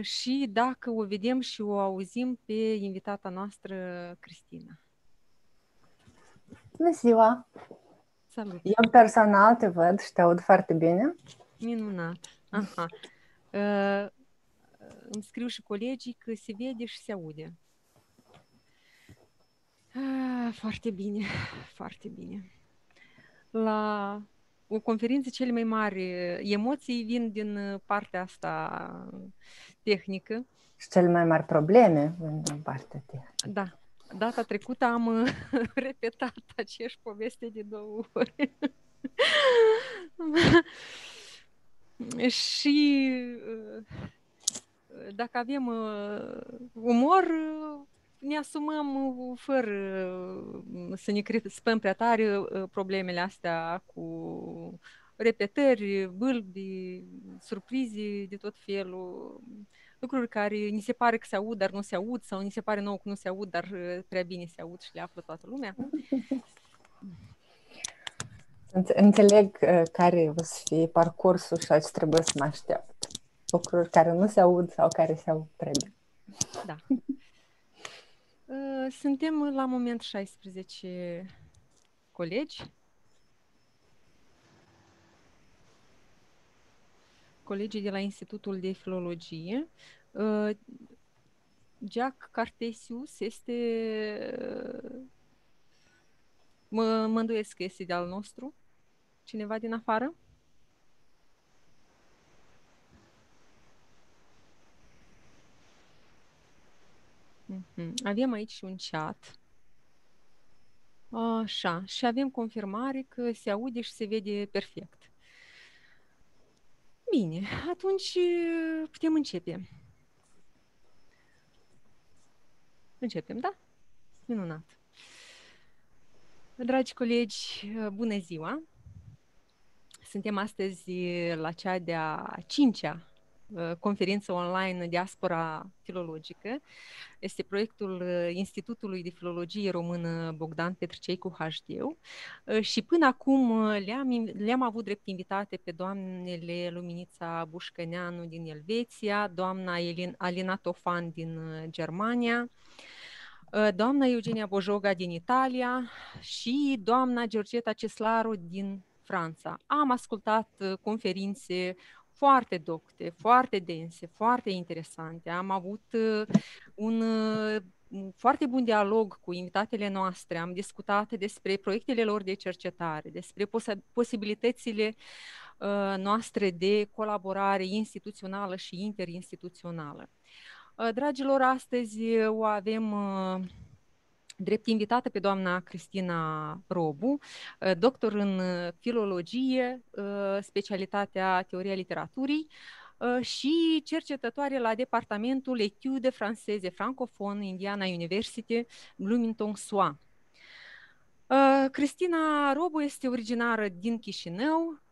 și dacă o vedem și o auzim pe invitata noastră, Cristina. Bună ziua! Salut! Eu personal te văd și te aud foarte bine. Minunat! Aha. Uh, îmi scriu și colegii că se vede și se aude. Ah, foarte bine, foarte bine. La o conferință cele mai mari emoții vin din partea asta tehnică. Și cele mai mari probleme vin din partea tehnică. Da. Data trecută am repetat aceeași poveste de două ori. și dacă avem umor, ne asumăm fără să ne spăm prea tare problemele astea cu repetări, bâlbi, surprize de tot felul, lucruri care ni se pare că se aud, dar nu se aud, sau ni se pare nou că nu se aud, dar prea bine se aud și le află toată lumea. Înțeleg care o să fie parcursul și ce trebuie să mă aștept. Lucruri care nu se aud sau care se aud prea bine. Da. Suntem la moment 16 colegi. Colegii de la Institutul de Filologie. Jack Cartesius este mă, mă îndoiesc că este de al nostru. Cineva din afară? Mm-hmm. Avem aici și un chat. Așa, și avem confirmare că se aude și se vede perfect. Bine, atunci putem începe. Începem, da? Minunat. Dragi colegi, bună ziua! Suntem astăzi la cea de-a cincea Uh, conferință online Diaspora Filologică. Este proiectul uh, Institutului de Filologie Română Bogdan Petricei cu HD uh, și până acum le-am, le-am avut drept invitate pe doamnele Luminița Bușcăneanu din Elveția, doamna Elin, Alina Tofan din Germania, doamna Eugenia Bojoga din Italia și doamna Georgeta Ceslaru din Franța. Am ascultat conferințe foarte docte, foarte dense, foarte interesante. Am avut uh, un uh, foarte bun dialog cu invitatele noastre, am discutat despre proiectele lor de cercetare, despre pos- posibilitățile uh, noastre de colaborare instituțională și interinstituțională. Uh, dragilor, astăzi o avem uh, drept invitată pe doamna Cristina Robu, uh, doctor în uh, filologie, uh, specialitatea teoria literaturii și cercetătoare la departamentul Etude Franceze Francophone Indiana University, Bloomington, SUA. Cristina Robu este originară din Chișinău,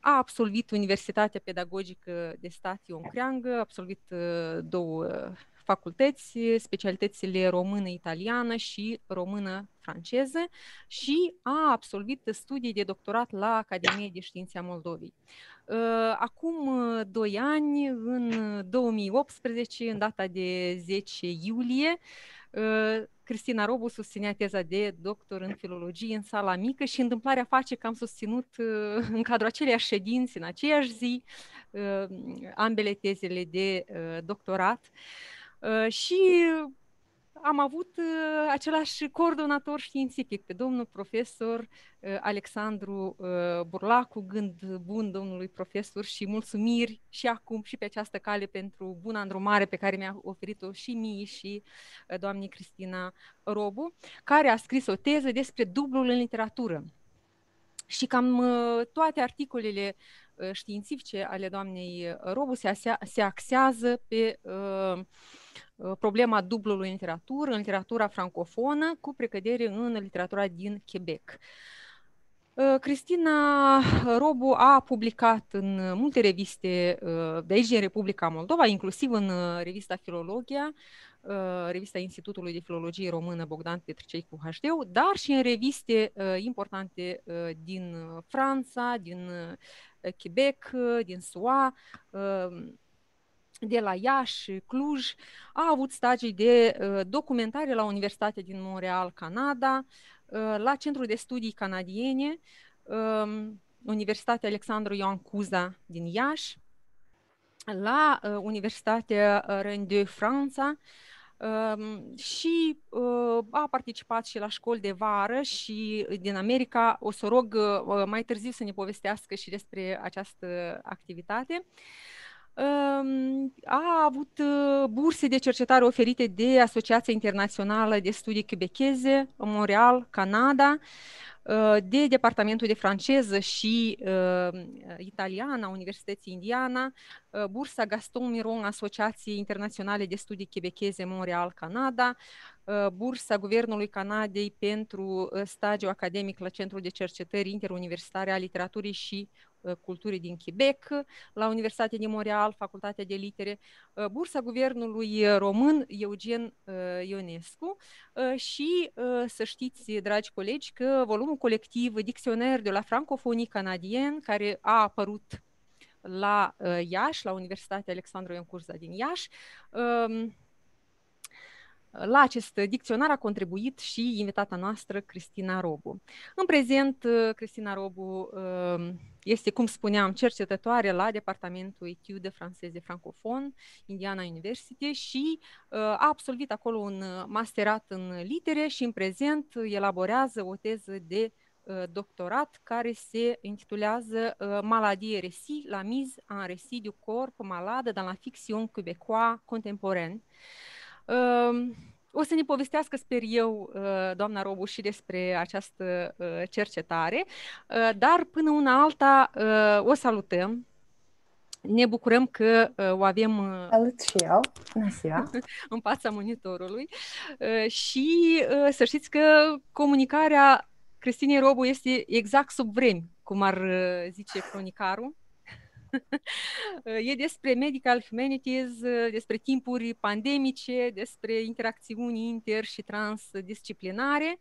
a absolvit Universitatea Pedagogică de Stat Ion Creangă, a absolvit două facultăți, specialitățile română-italiană și română-franceză și a absolvit studii de doctorat la Academia de Științe a Moldovei. Uh, acum uh, doi ani, în 2018, în data de 10 iulie, uh, Cristina Robu susținea teza de doctor în filologie în sala mică și întâmplarea face că am susținut în cadrul aceleiași ședințe, în aceeași zi, ambele tezele de doctorat. Uh, și am avut uh, același coordonator științific, pe domnul profesor uh, Alexandru Burlacu, gând bun domnului profesor și mulțumiri și acum și pe această cale pentru buna îndrumare pe care mi-a oferit-o și mie și doamnei Cristina Robu, care a scris o teză despre dublul în literatură. Și cam toate articolele științifice ale doamnei Robu se, asea, se axează pe uh, Uh, problema dublului în literatură, în literatura francofonă, cu precădere în literatura din Quebec. Uh, Cristina Robu a publicat în multe reviste uh, de aici din Republica Moldova, inclusiv în revista Filologia, revista Institutului de Filologie Română Bogdan Petricei cu HD, dar și în reviste importante din Franța, din Quebec, din SUA, de la Iași, Cluj, a avut stagii de uh, documentare la Universitatea din Montreal, Canada, uh, la Centrul de Studii Canadiene, uh, Universitatea Alexandru Ioan Cuza din Iași, la uh, Universitatea Rennes Franța uh, și uh, a participat și la școli de vară și din America. O să rog uh, mai târziu să ne povestească și despre această activitate. A avut uh, burse de cercetare oferite de Asociația Internațională de Studii Quebecheze, Montreal, Canada, uh, de Departamentul de Franceză și uh, Italiană a Universității Indiana, bursa Gaston Miron Asociației Internaționale de Studii Quebecheze Montreal, Canada, bursa Guvernului Canadei pentru stagiu academic la Centrul de Cercetări Interuniversitare a Literaturii și Uh, culturii din Quebec, la Universitatea din Montreal, Facultatea de Litere, uh, bursa guvernului român Eugen uh, Ionescu și să știți, dragi colegi, că volumul colectiv Dicționar de la francophonie canadien, care a apărut la Iași, la Universitatea Alexandru Ioan Curza din Iași, um, la acest dicționar a contribuit și invitata noastră, Cristina Robu. În prezent, Cristina Robu um, este, cum spuneam, cercetătoare la Departamentul Etude Franceze Francofon, Indiana University și uh, a absolvit acolo un masterat în litere și în prezent elaborează o teză de uh, doctorat care se intitulează uh, Maladie récit, la mise en récit du corps malade dans la fiction québécois contemporaine. O să ne povestească, sper eu, uh, doamna Robu, și despre această uh, cercetare, uh, dar până una alta o salutăm. Ne bucurăm că o avem Salut și eu. Bună ziua. în fața monitorului și să știți că comunicarea Cristinei Robu este exact sub vremi, cum ar zice cronicarul e despre medical humanities, despre timpuri pandemice, despre interacțiuni inter- și transdisciplinare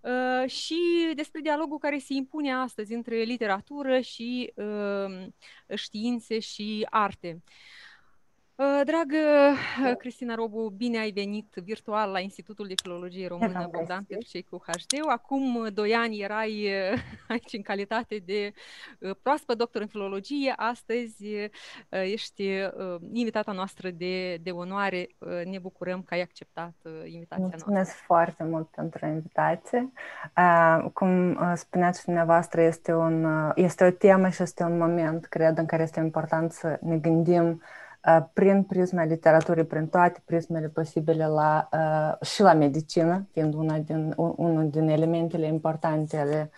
uh, și despre dialogul care se impune astăzi între literatură și uh, științe și arte. Uh, dragă uh, Cristina Robu, bine ai venit virtual la Institutul de Filologie Română Bogdan Percei cu HD. Acum uh, doi ani erai aici în calitate de proaspăt doctor în filologie. Astăzi ești invitata noastră de, de onoare. Ne bucurăm că ai acceptat invitația Mulțumesc noastră. Mulțumesc foarte mult pentru invitație. Cum spuneați dumneavoastră, este, un, este o temă și este un moment, cred, în care este important să ne gândim prin prisma literaturii, prin toate prismele posibile la, și la medicină, fiind una din, unul din elementele importante ale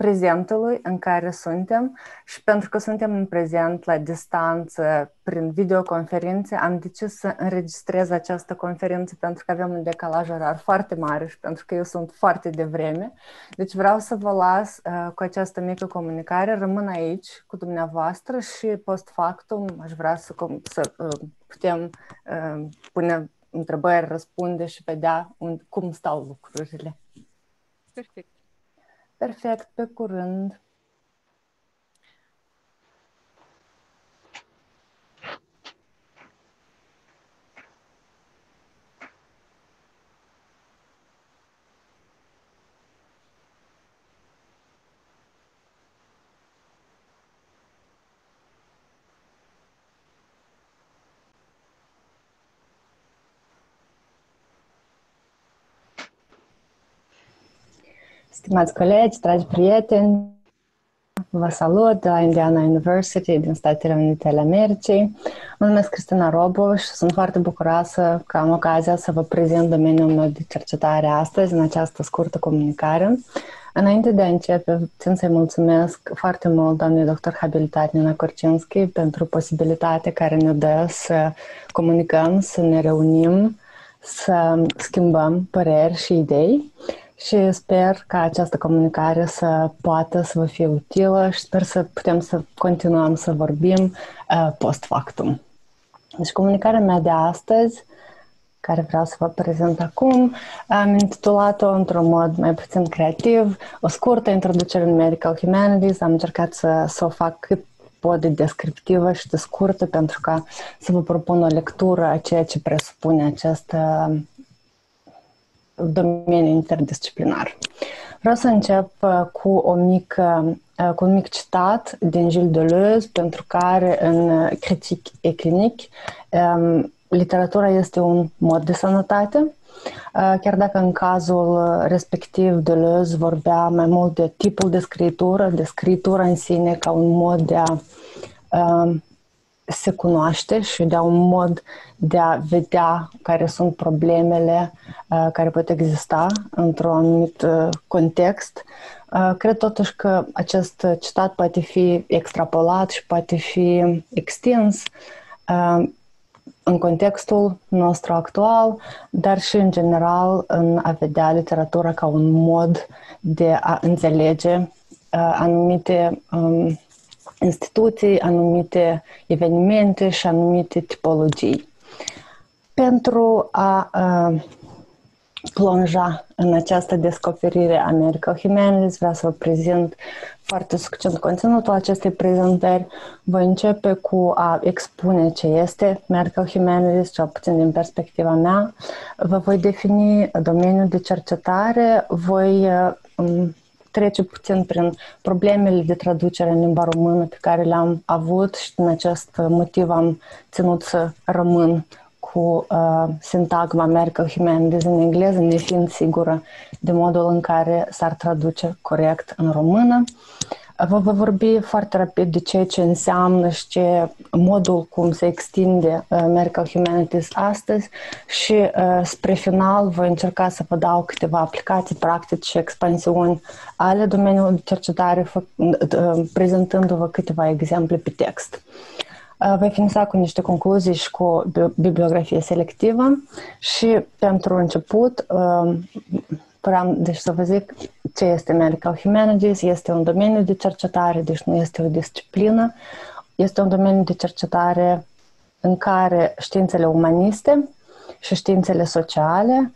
prezentului în care suntem și pentru că suntem în prezent la distanță prin videoconferințe, am decis să înregistrez această conferință pentru că avem un decalaj orar foarte mare și pentru că eu sunt foarte devreme. Deci vreau să vă las uh, cu această mică comunicare, rămân aici cu dumneavoastră și post factum aș vrea să, să uh, putem uh, pune întrebări, răspunde și vedea un, cum stau lucrurile. Perfect. Perfect, pe curând! Stimați colegi, dragi prieteni, vă salut de la Indiana University din Statele Unite ale Americii. Mă numesc Cristina Robu și sunt foarte bucuroasă că am ocazia să vă prezint domeniul meu de cercetare astăzi în această scurtă comunicare. Înainte de a începe, țin să-i mulțumesc foarte mult doamnei doctor habilitat Nina Korcinski pentru posibilitatea care ne dă să comunicăm, să ne reunim, să schimbăm păreri și idei și sper ca această comunicare să poată să vă fie utilă și sper să putem să continuăm să vorbim uh, post factum. Deci comunicarea mea de astăzi, care vreau să vă prezint acum, am intitulat-o într-un mod mai puțin creativ, o scurtă introducere în Medical Humanities. Am încercat să, să o fac cât pot de descriptivă și de scurtă pentru ca să vă propun o lectură a ceea ce presupune acest uh, domeniu interdisciplinar. Vreau să încep uh, cu, o mică, uh, cu un mic citat din Gilles Deleuze, pentru care în Critique et Clinique um, literatura este un mod de sănătate, chiar dacă în cazul respectiv Deleuze vorbea mai mult de tipul de scritură, de scritură în sine ca un mod de a se cunoaște și de un mod de a vedea care sunt problemele uh, care pot exista într-un anumit uh, context. Uh, cred totuși că acest citat poate fi extrapolat și poate fi extins în contextul nostru actual, dar și în general în a vedea literatura ca un mod de a înțelege anumite um, instituții, anumite evenimente și anumite tipologii. Pentru a uh, plonja în această descoperire a America Humanities, vreau să vă prezint foarte succint conținutul acestei prezentări. Voi începe cu a expune ce este Medical Humanities, cel puțin din perspectiva mea. Vă voi defini domeniul de cercetare, voi uh, trece puțin prin problemele de traducere în limba română pe care le-am avut și din acest motiv am ținut să rămân cu uh, sintagma Medical Humanities în engleză, nefiind sigură de modul în care s-ar traduce corect în română. Vă voi vorbi foarte rapid de ceea ce înseamnă și ce modul cum se extinde uh, Medical Humanities astăzi și uh, spre final voi încerca să vă dau câteva aplicații, practici și expansiuni ale domeniului de cercetare, uh, prezentându-vă câteva exemple pe text. Voi finisa cu niște concluzii și cu o bibliografie selectivă și pentru început Vreau deci să vă zic ce este Medical Humanities. Este un domeniu de cercetare, deci nu este o disciplină. Este un domeniu de cercetare în care științele umaniste și științele sociale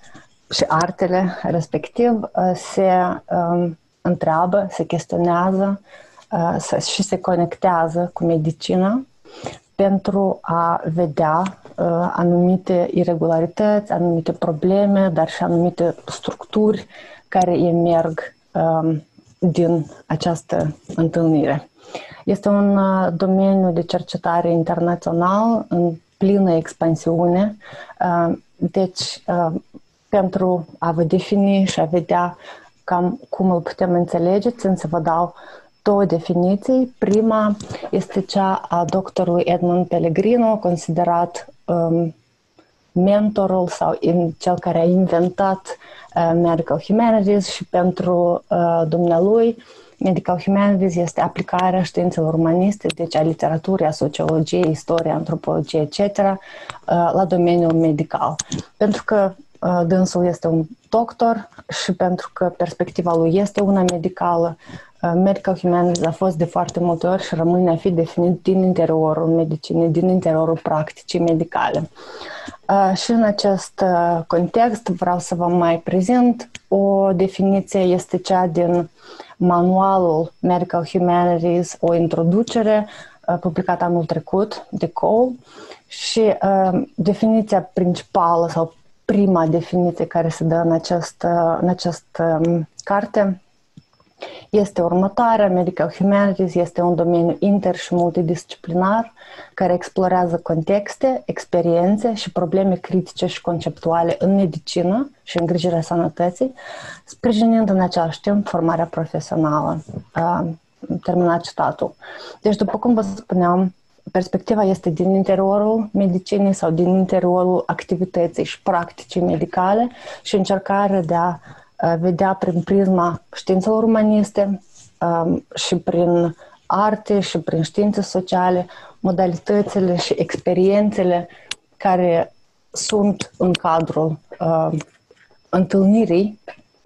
și artele respectiv uh, se um, întreabă, se chestionează uh, și se conectează cu medicina pentru a vedea uh, anumite irregularități, anumite probleme, dar și anumite structuri care emerg uh, din această întâlnire. Este un uh, domeniu de cercetare internațional în plină expansiune, uh, deci uh, pentru a vă defini și a vedea cam cum îl putem înțelege, țin să vă dau două definiții. Prima este cea a doctorului Edmund Pellegrino, considerat um, mentorul sau in, cel care a inventat uh, Medical Humanities și pentru uh, dumnealui Medical Humanities este aplicarea științelor umaniste, deci a literaturii, a sociologiei, istoria, antropologie, etc., uh, la domeniul medical. Pentru că uh, dânsul este un doctor și pentru că perspectiva lui este una medicală, Medical Humanities a fost de foarte multe ori și rămâne a fi definit din interiorul medicinei, din interiorul practicii medicale. Și în acest context vreau să vă mai prezint o definiție, este cea din manualul Medical Humanities, o introducere publicată anul trecut de Cole și definiția principală sau prima definiție care se dă în această, în această carte este următoarea. Medical Humanities este un domeniu inter și multidisciplinar care explorează contexte, experiențe și probleme critice și conceptuale în medicină și îngrijirea sănătății, sprijinind în același timp formarea profesională. Terminat citatul. Deci, după cum vă spuneam, perspectiva este din interiorul medicinii sau din interiorul activității și practicii medicale și încercarea de a vedea prin prisma științelor umaniste și prin arte și prin științe sociale modalitățile și experiențele care sunt în cadrul uh, întâlnirii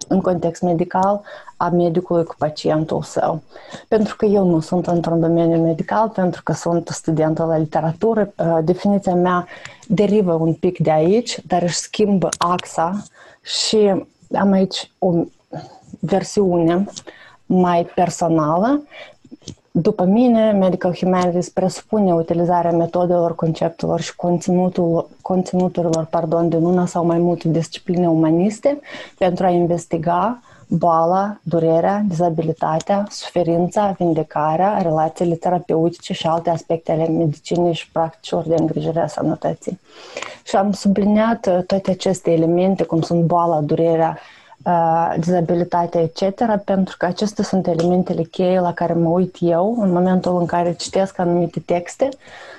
în context medical a medicului cu pacientul său. Pentru că eu nu sunt într-un domeniu medical, pentru că sunt studentă la literatură, uh, definiția mea derivă un pic de aici, dar își schimbă axa și am aici o versiune mai personală. După mine, Medical Humanities presupune utilizarea metodelor, conceptelor și conținuturilor pardon, din una sau mai multe discipline umaniste pentru a investiga boala, durerea, dizabilitatea, suferința, vindecarea, relațiile terapeutice și alte aspecte ale medicinei și practicilor de îngrijire a sănătății. Și am subliniat uh, toate aceste elemente, cum sunt boala, durerea, uh, dizabilitatea, etc., pentru că acestea sunt elementele cheie la care mă uit eu în momentul în care citesc anumite texte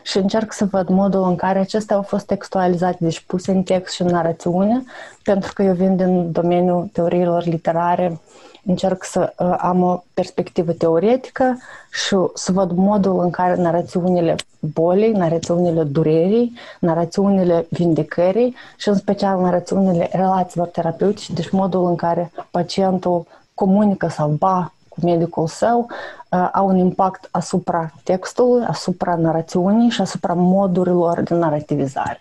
și încerc să văd modul în care acestea au fost textualizate, deci puse în text și în narațiune, pentru că eu vin din domeniul teoriilor literare, încerc să uh, am o perspectivă teoretică și să văd modul în care narațiunile bolii, narațiunile durerii, narațiunile vindecării și în special narațiunile relațiilor terapeutice, deci modul în care pacientul comunică sau ba cu medicul său uh, au un impact asupra textului, asupra narațiunii și asupra modurilor de narativizare.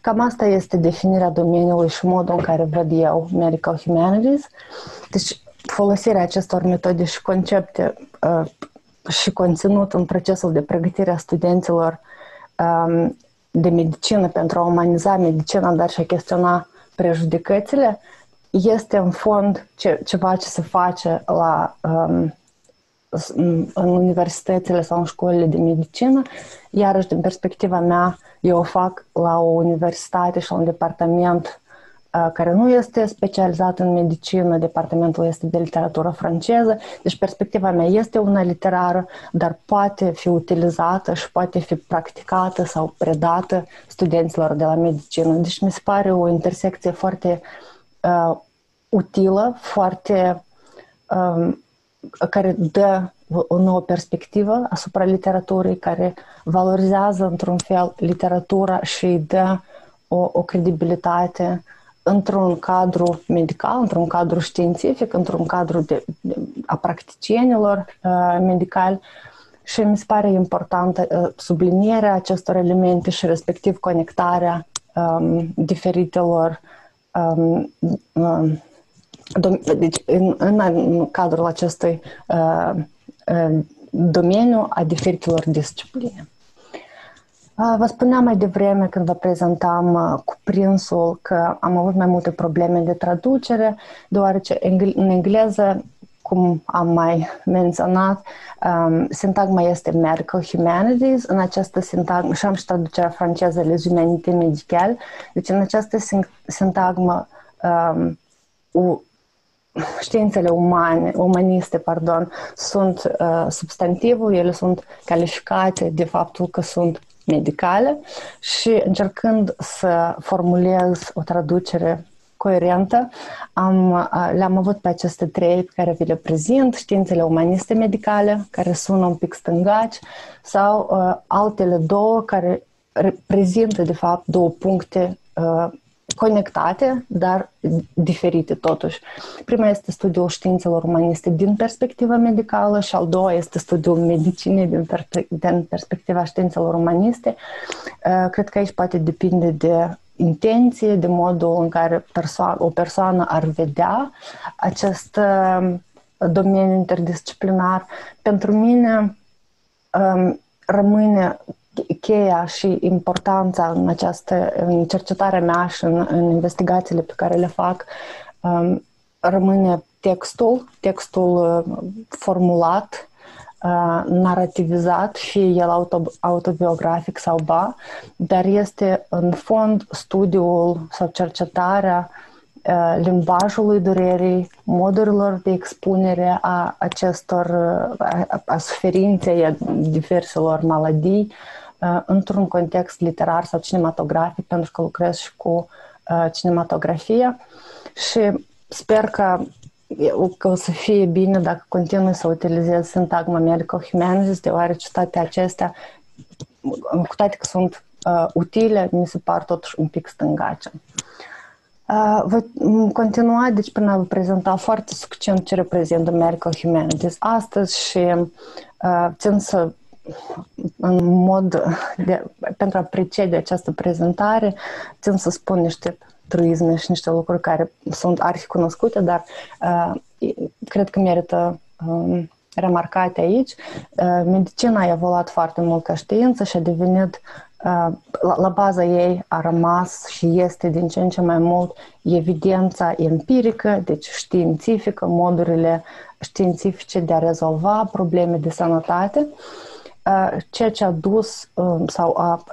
Cam asta este definirea domeniului și modul în care văd eu Medical Humanities. Deci folosirea acestor metode și concepte uh, și conținut în procesul de pregătire a studenților um, de medicină pentru a umaniza medicina, dar și a chestiona prejudecățile, este în fond ce, ceva ce se face la, um, în universitățile sau în școlile de medicină, iarăși din perspectiva mea, eu o fac la o universitate și la un departament care nu este specializat în medicină, departamentul este de literatură franceză, deci perspectiva mea este una literară, dar poate fi utilizată și poate fi practicată sau predată studenților de la medicină. Deci mi se pare o intersecție foarte uh, utilă, foarte um, care dă o nouă perspectivă asupra literaturii, care valorizează într-un fel literatura și dă o, o credibilitate într-un cadru medical, într-un cadru științific, într-un cadru de, de, a practicienilor uh, medicali și mi se pare importantă uh, sublinierea acestor elemente și respectiv conectarea um, diferitelor um, um, deci în, în cadrul acestui uh, uh, domeniu a diferitelor discipline. Vă spuneam mai devreme când vă prezentam cuprinsul că am avut mai multe probleme de traducere, deoarece în engleză, cum am mai menționat, um, sintagma este Medical Humanities, în această sintagmă, și am și traducerea franceză Les Humanités Médicales, deci în această sintagmă um, științele umane, umaniste, pardon, sunt uh, substantivul, ele sunt calificate de faptul că sunt medicale și încercând să formulez o traducere coerentă, am, le-am avut pe aceste trei pe care vi le prezint, științele umaniste medicale, care sună un pic stângaci, sau uh, altele două care reprezintă, de fapt, două puncte uh, conectate, dar diferite totuși. Prima este studiul științelor umaniste din perspectiva medicală și al doua este studiul medicinei din, per- din perspectiva științelor umaniste. Uh, cred că aici poate depinde de intenție, de modul în care perso- o persoană ar vedea acest uh, domeniu interdisciplinar. Pentru mine um, rămâne cheia și importanța în această în cercetarea mea și în, în investigațiile pe care le fac um, rămâne textul, textul uh, formulat, uh, narrativizat, fie el auto, autobiografic sau ba, dar este în fond studiul sau cercetarea uh, limbajului durerii, modurilor de expunere a acestor a, a suferinței, a diverselor maladii, Uh, într-un context literar sau cinematografic, pentru că lucrez și cu uh, cinematografie și sper că că o să fie bine dacă continui să utilizez sintagma medical humanities, deoarece toate acestea, cu toate că sunt uh, utile, mi se par totuși un pic stângace. Uh, voi continua, deci, prin a vă prezenta foarte succint ce reprezintă Medical Humanities astăzi și uh, țin să în mod de, pentru a precede această prezentare, țin să spun niște truisme și niște lucruri care sunt arhi cunoscute, dar uh, cred că merită um, remarcate aici. Medicina a evoluat foarte mult ca știință și a devenit la, la baza ei a rămas și este din ce în ce mai mult evidența empirică, deci științifică, modurile științifice de a rezolva probleme de sănătate, ceea ce a dus sau a,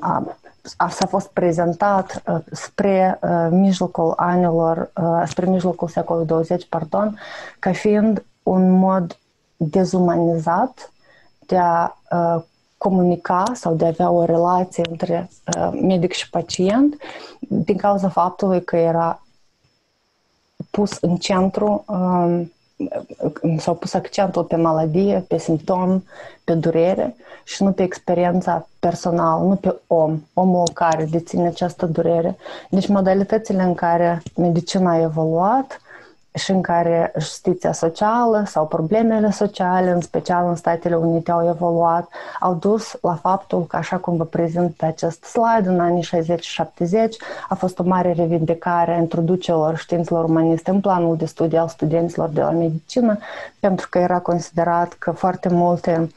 a, a, s-a fost prezentat spre mijlocul anilor, spre mijlocul secolului 20, pardon, ca fiind un mod dezumanizat de a comunica sau de a avea o relație între uh, medic și pacient din cauza faptului că era pus în centru um, s-au pus accentul pe maladie, pe simptom, pe durere și nu pe experiența personală, nu pe om, omul care deține această durere. Deci modalitățile în care medicina a evoluat și în care justiția socială sau problemele sociale, în special în Statele Unite, au evoluat, au dus la faptul că, așa cum vă prezint pe acest slide, în anii 60-70 a fost o mare revindicare a introducerilor științelor umaniste în planul de studii al studenților de la medicină, pentru că era considerat că foarte multe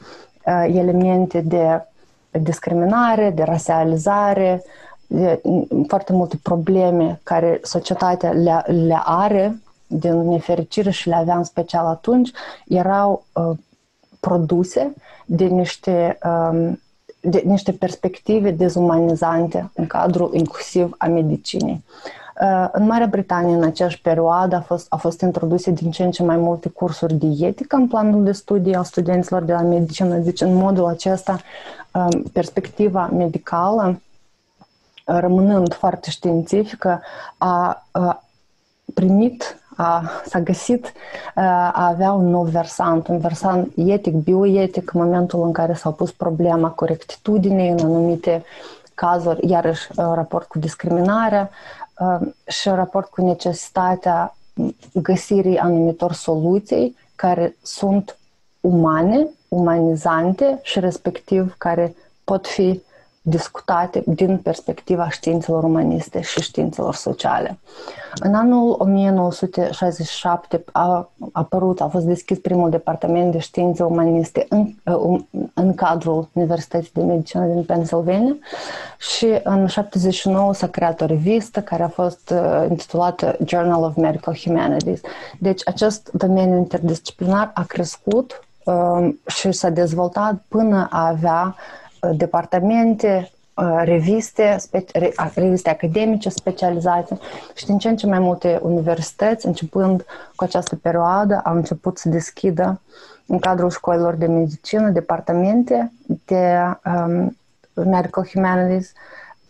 uh, elemente de discriminare, de rasializare, de, foarte multe probleme care societatea le, le are din nefericire și le aveam special atunci, erau uh, produse de niște, um, de niște perspective dezumanizante în cadrul inclusiv a medicinei. Uh, în Marea Britanie, în aceeași perioadă, a fost, a fost introduse din ce în ce mai multe cursuri de etică în planul de studii al studenților de la medicină. Deci, în modul acesta, um, perspectiva medicală, rămânând foarte științifică, a, a primit a, s-a găsit a avea un nou versant, un versant etic, bioetic, în momentul în care s-au pus problema corectitudinii în anumite cazuri, iarăși raport cu discriminarea și raport cu necesitatea găsirii anumitor soluții care sunt umane, umanizante și respectiv care pot fi discutate din perspectiva științelor umaniste și științelor sociale. În anul 1967 a apărut, a fost deschis primul departament de științe umaniste în, în cadrul Universității de Medicină din Pennsylvania și în 79 s-a creat o revistă care a fost intitulată Journal of Medical Humanities. Deci acest domeniu interdisciplinar a crescut și s-a dezvoltat până a avea departamente, reviste, reviste academice specializate. Și din ce în ce mai multe universități, începând cu această perioadă, au început să deschidă în cadrul școlilor de medicină departamente de um, medical humanities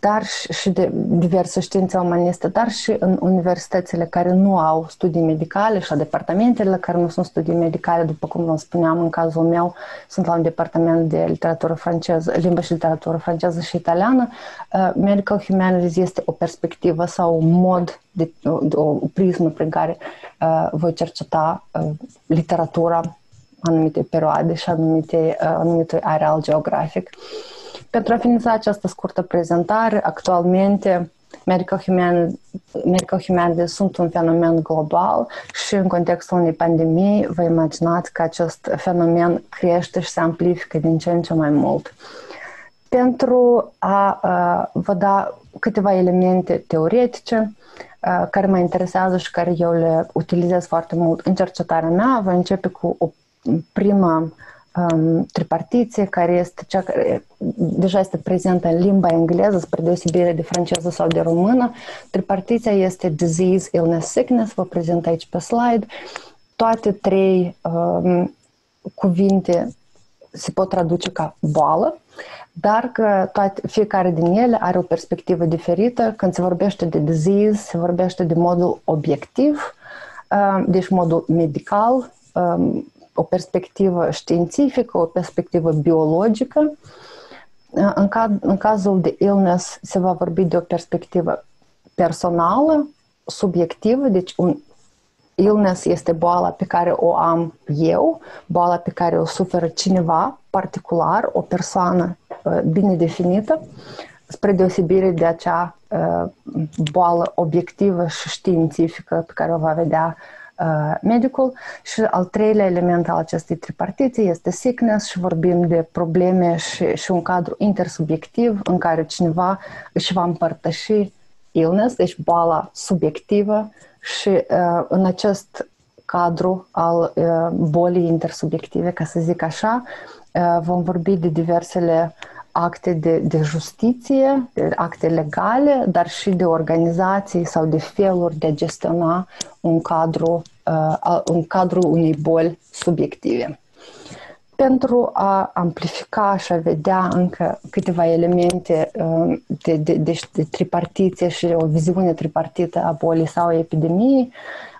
dar și de diverse științe umaniste, dar și în universitățile care nu au studii medicale și la departamentele care nu sunt studii medicale, după cum vă spuneam, în cazul meu, sunt la un departament de literatură franceză, limbă și literatură franceză și italiană. Uh, Medical Humanities este o perspectivă sau un mod, de, de o prismă prin care uh, voi cerceta uh, literatura anumite perioade și anumite, uh, anumite areal geografic. Uh, pentru a finaliza această scurtă prezentare, actualmente Medical, Human, Medical Humanities sunt un fenomen global și în contextul unei pandemii vă imaginați că acest fenomen crește și se amplifică din ce în ce mai mult. Pentru a uh, vă da câteva elemente teoretice uh, care mă interesează și care eu le utilizez foarte mult în cercetarea mea, voi începe cu o primă um, tripartiție, care este cea care deja este prezentă în limba engleză, spre deosebire de franceză sau de română. Tripartiția este disease, illness, sickness, vă prezint aici pe slide. Toate trei um, cuvinte se pot traduce ca boală, dar că toate, fiecare din ele are o perspectivă diferită. Când se vorbește de disease, se vorbește de modul obiectiv, um, deci modul medical, um, o perspectivă științifică, o perspectivă biologică. În, ca, în cazul de illness se va vorbi de o perspectivă personală, subiectivă, deci un illness este boala pe care o am eu, boala pe care o suferă cineva particular, o persoană uh, bine definită, spre deosebire de acea uh, boală obiectivă și științifică pe care o va vedea uh, medicul și al treilea element al acestei tripartite este sickness și vorbim de probleme și, și un cadru intersubiectiv în care cineva își va împărtăși illness, deci boala subiectivă și uh, în acest cadru al uh, bolii intersubiective, ca să zic așa, uh, vom vorbi de diversele acte de, de justiție, de acte legale, dar și de organizații sau de feluri de a gestiona un cadru, uh, un cadru unei boli subiective. Pentru a amplifica și a vedea încă câteva elemente uh, de, de, de, de tripartiție și o viziune tripartită a bolii sau epidemiei,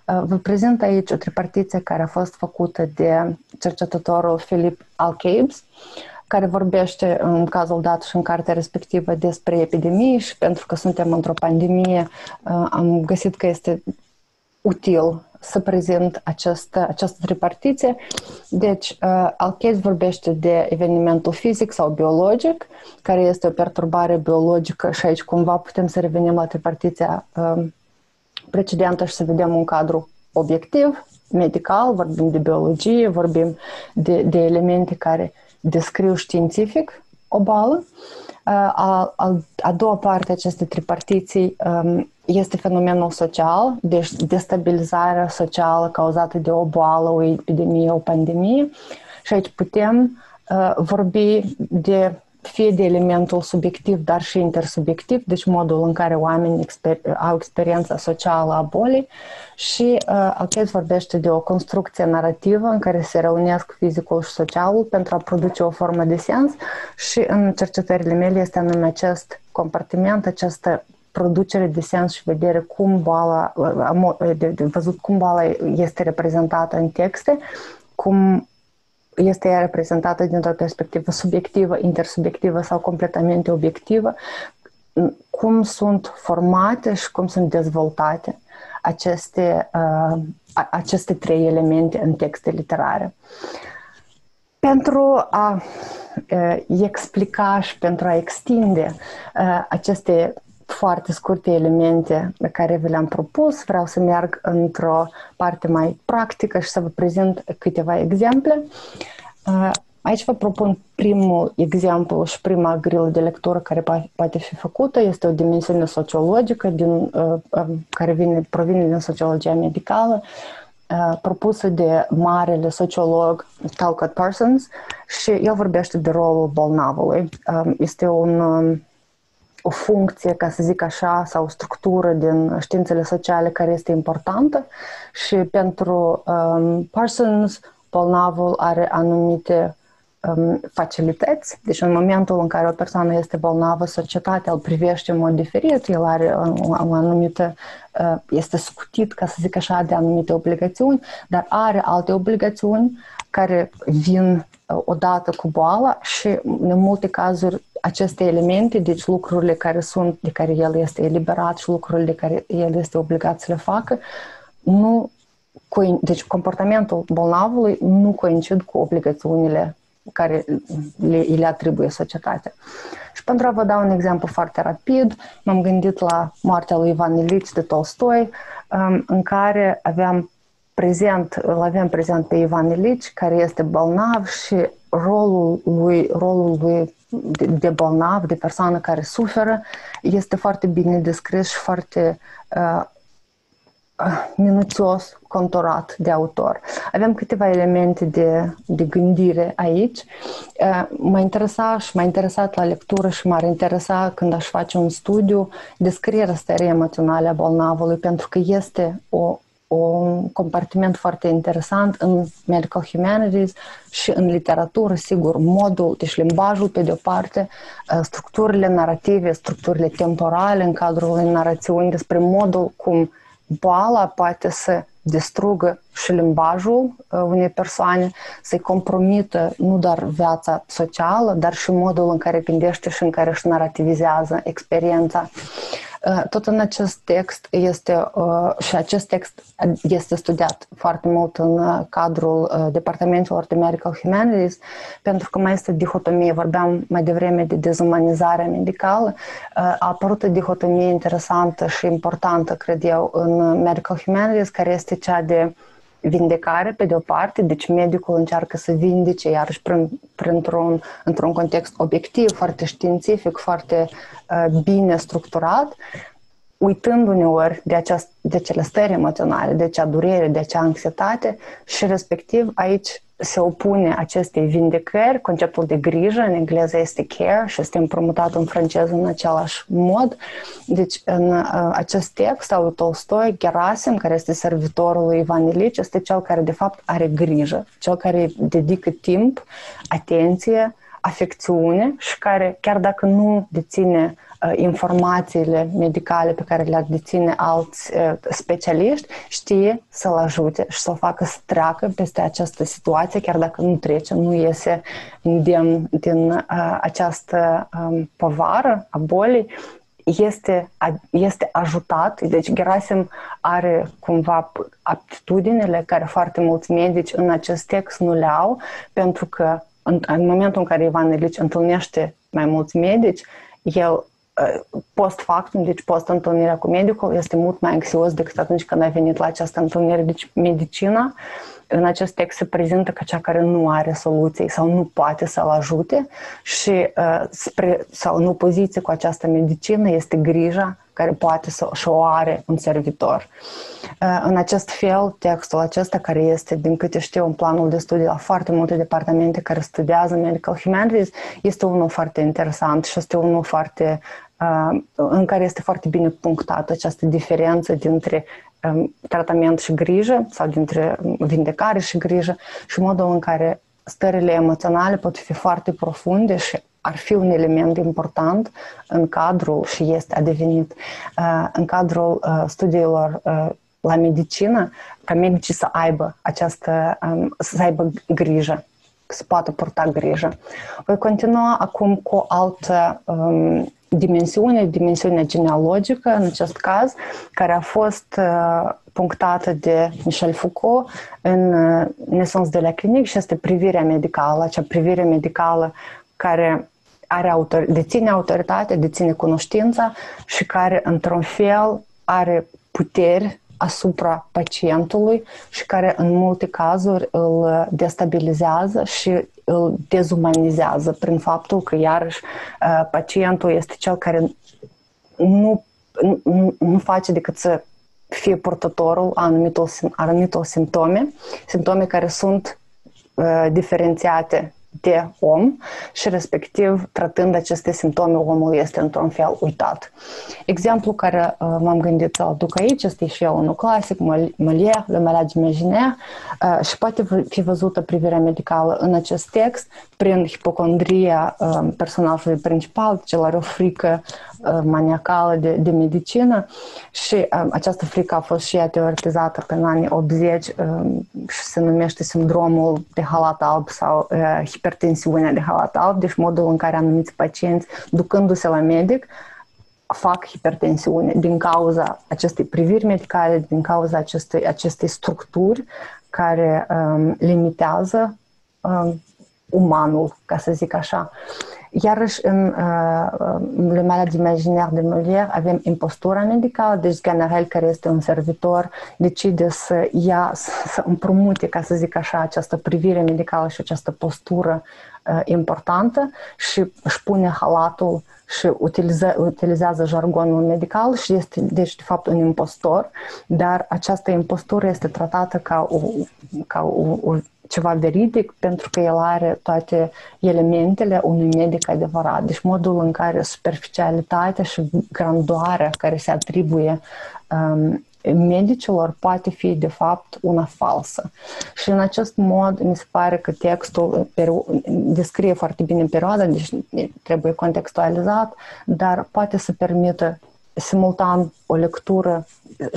uh, vă prezint aici o tripartiție care a fost făcută de cercetătorul Philip Alcabes, care vorbește în cazul dat și în cartea respectivă despre epidemie și pentru că suntem într-o pandemie, uh, am găsit că este util să prezint această, această tripartiție. Deci, uh, Alchez vorbește de evenimentul fizic sau biologic, care este o perturbare biologică și aici cumva putem să revenim la tripartiția uh, precedentă și să vedem un cadru obiectiv, medical, vorbim de biologie, vorbim de, de elemente care uh, descriu științific o boală. A, a, a doua parte a acestei tripartiții um, este fenomenul social, deci destabilizarea socială cauzată de o boală, o epidemie, o pandemie. Și aici putem uh, vorbi de fie de elementul subiectiv, dar și intersubiectiv, deci modul în care oamenii exper- au experiența socială a bolii. Și uh, Alchez vorbește de o construcție narrativă în care se reunesc fizicul și socialul pentru a produce o formă de sens și în cercetările mele este anume acest compartiment, această producere de sens și vedere cum boala, de, de văzut cum boala este reprezentată în texte, cum este ea reprezentată dintr-o perspectivă subiectivă, intersubiectivă sau completamente obiectivă, cum sunt formate și cum sunt dezvoltate aceste, uh, aceste trei elemente în texte literare. Pentru a uh, explica și pentru a extinde uh, aceste foarte scurte elemente pe care vi le-am propus. Vreau să merg într-o parte mai practică și să vă prezint câteva exemple. Aici vă propun primul exemplu și prima grilă de lectură care poate fi făcută. Este o dimensiune sociologică din, care vine, provine din sociologia medicală, propusă de marele sociolog Talcott Parsons și el vorbește de rolul bolnavului. Este un o funcție, ca să zic așa, sau o structură din științele sociale care este importantă. Și pentru um, Parsons bolnavul are anumite um, facilități. Deci în momentul în care o persoană este bolnavă, societatea îl privește în mod diferit, el are o, o anumită, uh, este scutit, ca să zic așa, de anumite obligațiuni, dar are alte obligațiuni care vin uh, odată cu boala și în multe cazuri aceste elemente, deci lucrurile care sunt, de care el este eliberat și lucrurile de care el este obligat să le facă, nu, deci comportamentul bolnavului nu coincid cu obligațiunile care le, le atribuie societatea. Și pentru a vă da un exemplu foarte rapid, m-am gândit la moartea lui Ivan Ilici de Tolstoi, um, în care aveam prezent, îl avem prezent pe Ivan Ilici, care este bolnav și rolul lui, rolul lui de, de bolnav, de persoană care suferă, este foarte bine descris și foarte uh, minuțios conturat de autor. Avem câteva elemente de, de gândire aici. M-a interesat și m-a interesat la lectură și m-ar interesa când aș face un studiu descrierea stării emoționale a bolnavului, pentru că este o, un compartiment foarte interesant în medical humanities și în literatură, sigur, modul, deci limbajul pe de o parte, structurile narrative, structurile temporale în cadrul unei narațiuni despre modul cum boala poate să distrugă și limbajul uh, unei persoane, să-i compromită nu doar viața socială, dar și modul în care gândește și în care își narrativizează experiența. Uh, tot în acest text este, uh, și acest text este studiat foarte mult în uh, cadrul Departamentului de Medical Humanities, pentru că mai este dihotomie, vorbeam mai devreme de dezumanizare medicală, a apărut o dihotomie interesantă și importantă, cred eu, în Medical Humanities, care este cea de vindecare, pe de o parte, deci medicul încearcă să vindece, iarăși prin, printr-un, într-un context obiectiv, foarte științific, foarte uh, bine structurat, uitând uneori de, aceast, de cele stări emoționale, de acea durere, de acea anxietate și respectiv aici se opune acestei vindecări, conceptul de grijă, în engleză este care și este împrumutat în franceză în același mod. Deci în uh, acest text al lui Tolstoi, Gerasim, care este servitorul lui Ivan Ilici, este cel care de fapt are grijă, cel care dedică timp, atenție, afecțiune și care, chiar dacă nu deține uh, informațiile medicale pe care le deține alți uh, specialiști, știe să-l ajute și să-l facă să treacă peste această situație, chiar dacă nu trece, nu iese din, din uh, această um, povară a bolii, este, este ajutat, deci Gerasim are cumva aptitudinile care foarte mulți medici în acest text nu le au, pentru că în, în momentul în care Ivan Ilici întâlnește mai mulți medici, el uh, post factum, deci post întâlnirea cu medicul, este mult mai anxios decât atunci când a venit la această întâlnire. Deci medicina în acest text se prezintă ca cea care nu are soluții sau nu poate să-l ajute și uh, spre, sau în opoziție cu această medicină este grija care poate să și o are un servitor. Uh, în acest fel, textul acesta, care este, din câte știu, în planul de studii la foarte multe departamente care studiază medical humanities, este unul foarte interesant și este unul foarte uh, în care este foarte bine punctată această diferență dintre um, tratament și grijă sau dintre vindecare și grijă și modul în care stările emoționale pot fi foarte profunde și ar fi un element important în cadrul, și este, a devenit, uh, în cadrul uh, studiilor uh, la medicină, ca medicii să aibă această, um, să aibă grijă, să poată purta grijă. Voi continua acum cu o altă um, dimensiune, dimensiunea genealogică, în acest caz, care a fost uh, punctată de Michel Foucault în uh, Nesons de la Clinic și este privirea medicală, acea privire medicală care are autor, deține autoritate, deține cunoștința și care, într-un fel, are puteri asupra pacientului și care în multe cazuri îl destabilizează și îl dezumanizează prin faptul că iarăși uh, pacientul este cel care nu, nu, nu face decât să fie purtătorul anumitor, anumitor simptome, simptome care sunt uh, diferențiate de om și respectiv tratând aceste simptome omul este într-un fel uitat. Exemplu care uh, m-am gândit să-l duc aici este și eu unul clasic, Molière, Le Malade Imaginaire uh, și poate fi văzută privirea medicală în acest text prin hipocondria uh, personajului principal, cel are o frică maniacală de, de medicină și această frică a fost și ea teoretizată în anii 80 și se numește sindromul de halat alb sau hipertensiunea de halat alb, deci modul în care anumiți pacienți, ducându-se la medic, fac hipertensiune din cauza acestei priviri medicale, din cauza acestei, acestei structuri care um, limitează um, umanul, ca să zic așa. Iarăși, în uh, Le Maladie Imaginaire de Molière avem impostura medicală, deci general care este un servitor decide să ia, să împrumute, ca să zic așa, această privire medicală și această postură uh, importantă și își pune halatul și utilize, utilizează jargonul medical și este, deci, de fapt, un impostor, dar această impostură este tratată ca o, ca o, o ceva veridic pentru că el are toate elementele unui medic adevărat. Deci modul în care superficialitatea și grandoarea care se atribuie um, medicilor poate fi de fapt una falsă. Și în acest mod mi se pare că textul descrie foarte bine perioada, deci trebuie contextualizat, dar poate să permită simultan o lectură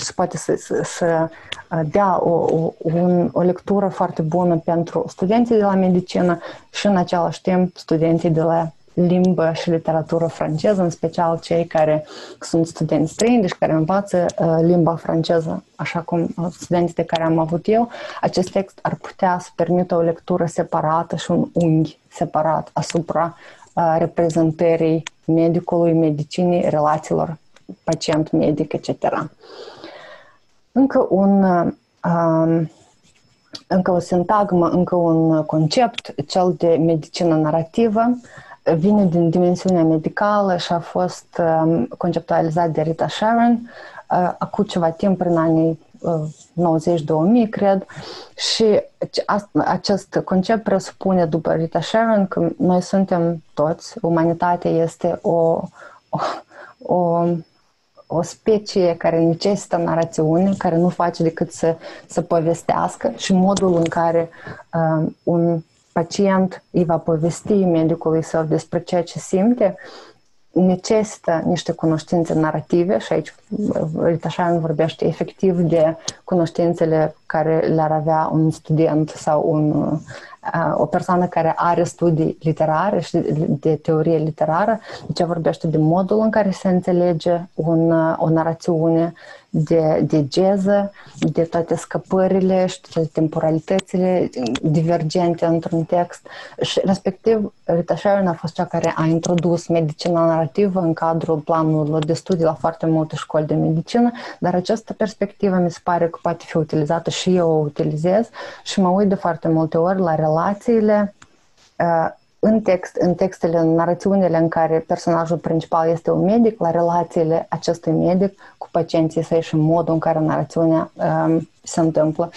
și poate să, să, să dea o, o, un, o lectură foarte bună pentru studenții de la medicină și în același timp studenții de la limbă și literatură franceză, în special cei care sunt studenți străini, deci care învață uh, limba franceză, așa cum uh, studenții de care am avut eu, acest text ar putea să permită o lectură separată și un unghi separat asupra uh, reprezentării medicului, medicinii, relațiilor pacient-medic, etc. Încă un um, încă o sintagmă, încă un concept, cel de medicină narrativă, vine din dimensiunea medicală și a fost um, conceptualizat de Rita Sharon uh, acum ceva timp, prin anii uh, 90-2000, cred, și acest concept presupune, după Rita Sharon, că noi suntem toți, umanitatea este o, o, o o specie care necesită narațiune, care nu face decât să, să povestească și modul în care uh, un pacient îi va povesti medicului său despre ceea ce simte, necesită niște cunoștințe narrative și aici Rita Sharon vorbește efectiv de cunoștințele care le-ar avea un student sau un o persoană care are studii literare și de teorie literară, deci vorbește de modul în care se înțelege un, o narațiune, de, de geză, de toate scăpările și toate temporalitățile divergente într-un text. Și respectiv, Rita Sharon a fost cea care a introdus medicina narrativă în cadrul planurilor de studii la foarte multe școli de medicină, dar această perspectivă mi se pare că poate fi utilizată și eu o utilizez și mă uit de foarte multe ori la relațiile uh, în text, în textele, în narațiunile în care personajul principal este un medic, la relațiile acestui medic cu pacienții săi și modul în care narațiunea um, se întâmplă.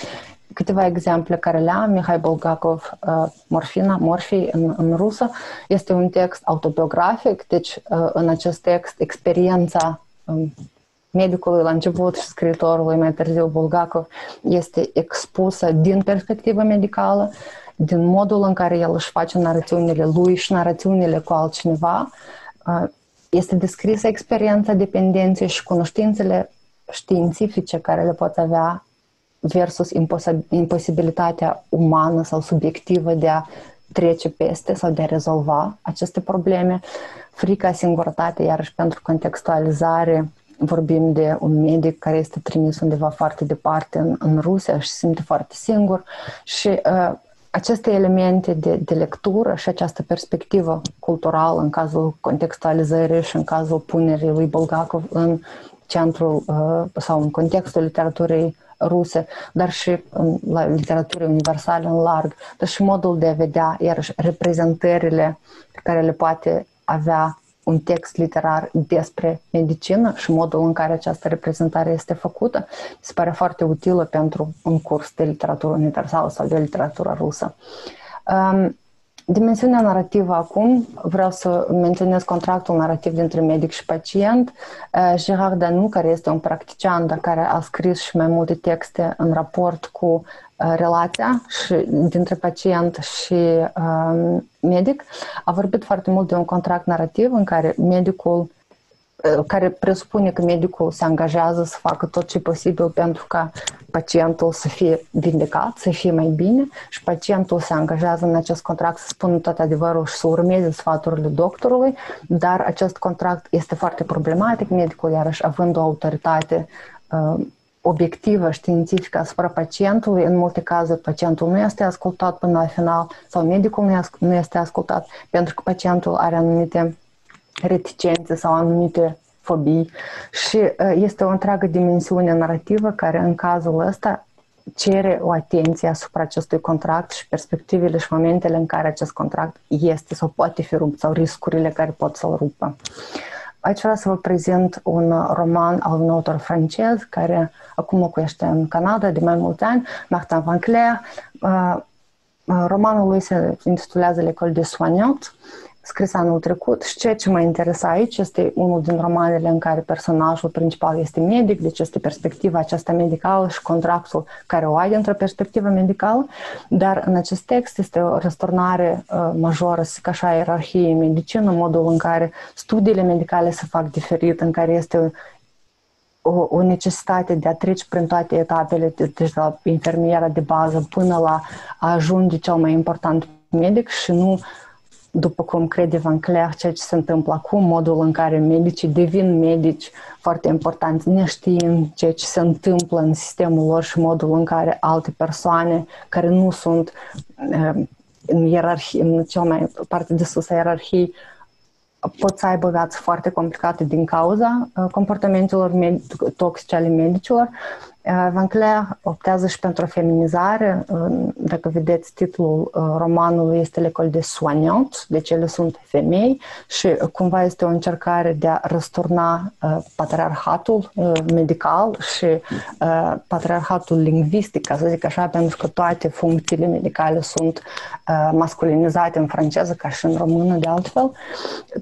Câteva exemple care le am, Mihai Bulgakov, uh, Morfina, Morfii în, în rusă, este un text autobiografic, deci uh, în acest text experiența um, medicului la început și scriitorului mai târziu Bulgakov este expusă din perspectivă medicală, din modul în care el își face narațiunile lui și narațiunile cu altcineva, uh, este descrisă experiența dependenței și cunoștințele științifice care le pot avea versus imposibilitatea umană sau subiectivă de a trece peste sau de a rezolva aceste probleme. Frica, singurătate, iarăși pentru contextualizare, vorbim de un medic care este trimis undeva foarte departe în, în Rusia și se simte foarte singur și uh, aceste elemente de, de lectură și această perspectivă culturală în cazul contextualizării și în cazul punerii lui Bulgakov în centrul uh, sau în contextul literaturii ruse, dar și în, la literaturii universale în larg, dar și modul de a vedea, iarăși, reprezentările pe care le poate avea un text literar despre medicină și modul în care această reprezentare este făcută, mi se pare foarte utilă pentru un curs de literatură universală sau de literatură rusă. Um, dimensiunea narrativă acum, vreau să menționez contractul narrativ dintre medic și pacient. Uh, Gerard Danu, care este un practician, dar care a scris și mai multe texte în raport cu Uh, relația și, dintre pacient și um, medic, a vorbit foarte mult de un contract narrativ în care medicul uh, care presupune că medicul se angajează să facă tot ce e posibil pentru ca pacientul să fie vindecat, să fie mai bine și pacientul se angajează în acest contract să spună tot adevărul și să urmeze sfaturile doctorului, dar acest contract este foarte problematic, medicul iarăși având o autoritate uh, obiectivă științifică asupra pacientului, în multe cazuri pacientul nu este ascultat până la final sau medicul nu este ascultat pentru că pacientul are anumite reticențe sau anumite fobii și este o întreagă dimensiune narrativă care în cazul ăsta cere o atenție asupra acestui contract și perspectivele și momentele în care acest contract este sau poate fi rupt sau riscurile care pot să-l rupă. Aici vreau să vă prezint un roman al unui autor francez care acum locuiește în Canada de mai mulți ani, Martin Van Cleer. Uh, uh, romanul lui se intitulează L'école de soignant scris anul trecut și ceea ce mă interesa aici este unul din romanele în care personajul principal este medic, deci este perspectiva aceasta medicală și contractul care o ai dintr-o perspectivă medicală, dar în acest text este o răsturnare uh, majoră, ca așa, ierarhiei medicină, modul în care studiile medicale se fac diferit, în care este o, o necesitate de a trece prin toate etapele, deci de la infermiera de bază până la a ajunge cel mai important medic și nu după cum crede Van Clear, ceea ce se întâmplă acum, modul în care medicii devin medici foarte importanți, neștiind ceea ce se întâmplă în sistemul lor și modul în care alte persoane care nu sunt în ierarhie, în cea mai parte de sus a ierarhiei, pot să aibă viață foarte complicate din cauza comportamentelor toxice ale medicilor Van Clea optează și pentru feminizare. Dacă vedeți, titlul romanului este L'école de soignant, deci ele sunt femei și cumva este o încercare de a răsturna patriarhatul medical și patriarhatul lingvistic, ca să zic așa, pentru că toate funcțiile medicale sunt masculinizate în franceză, ca și în română de altfel.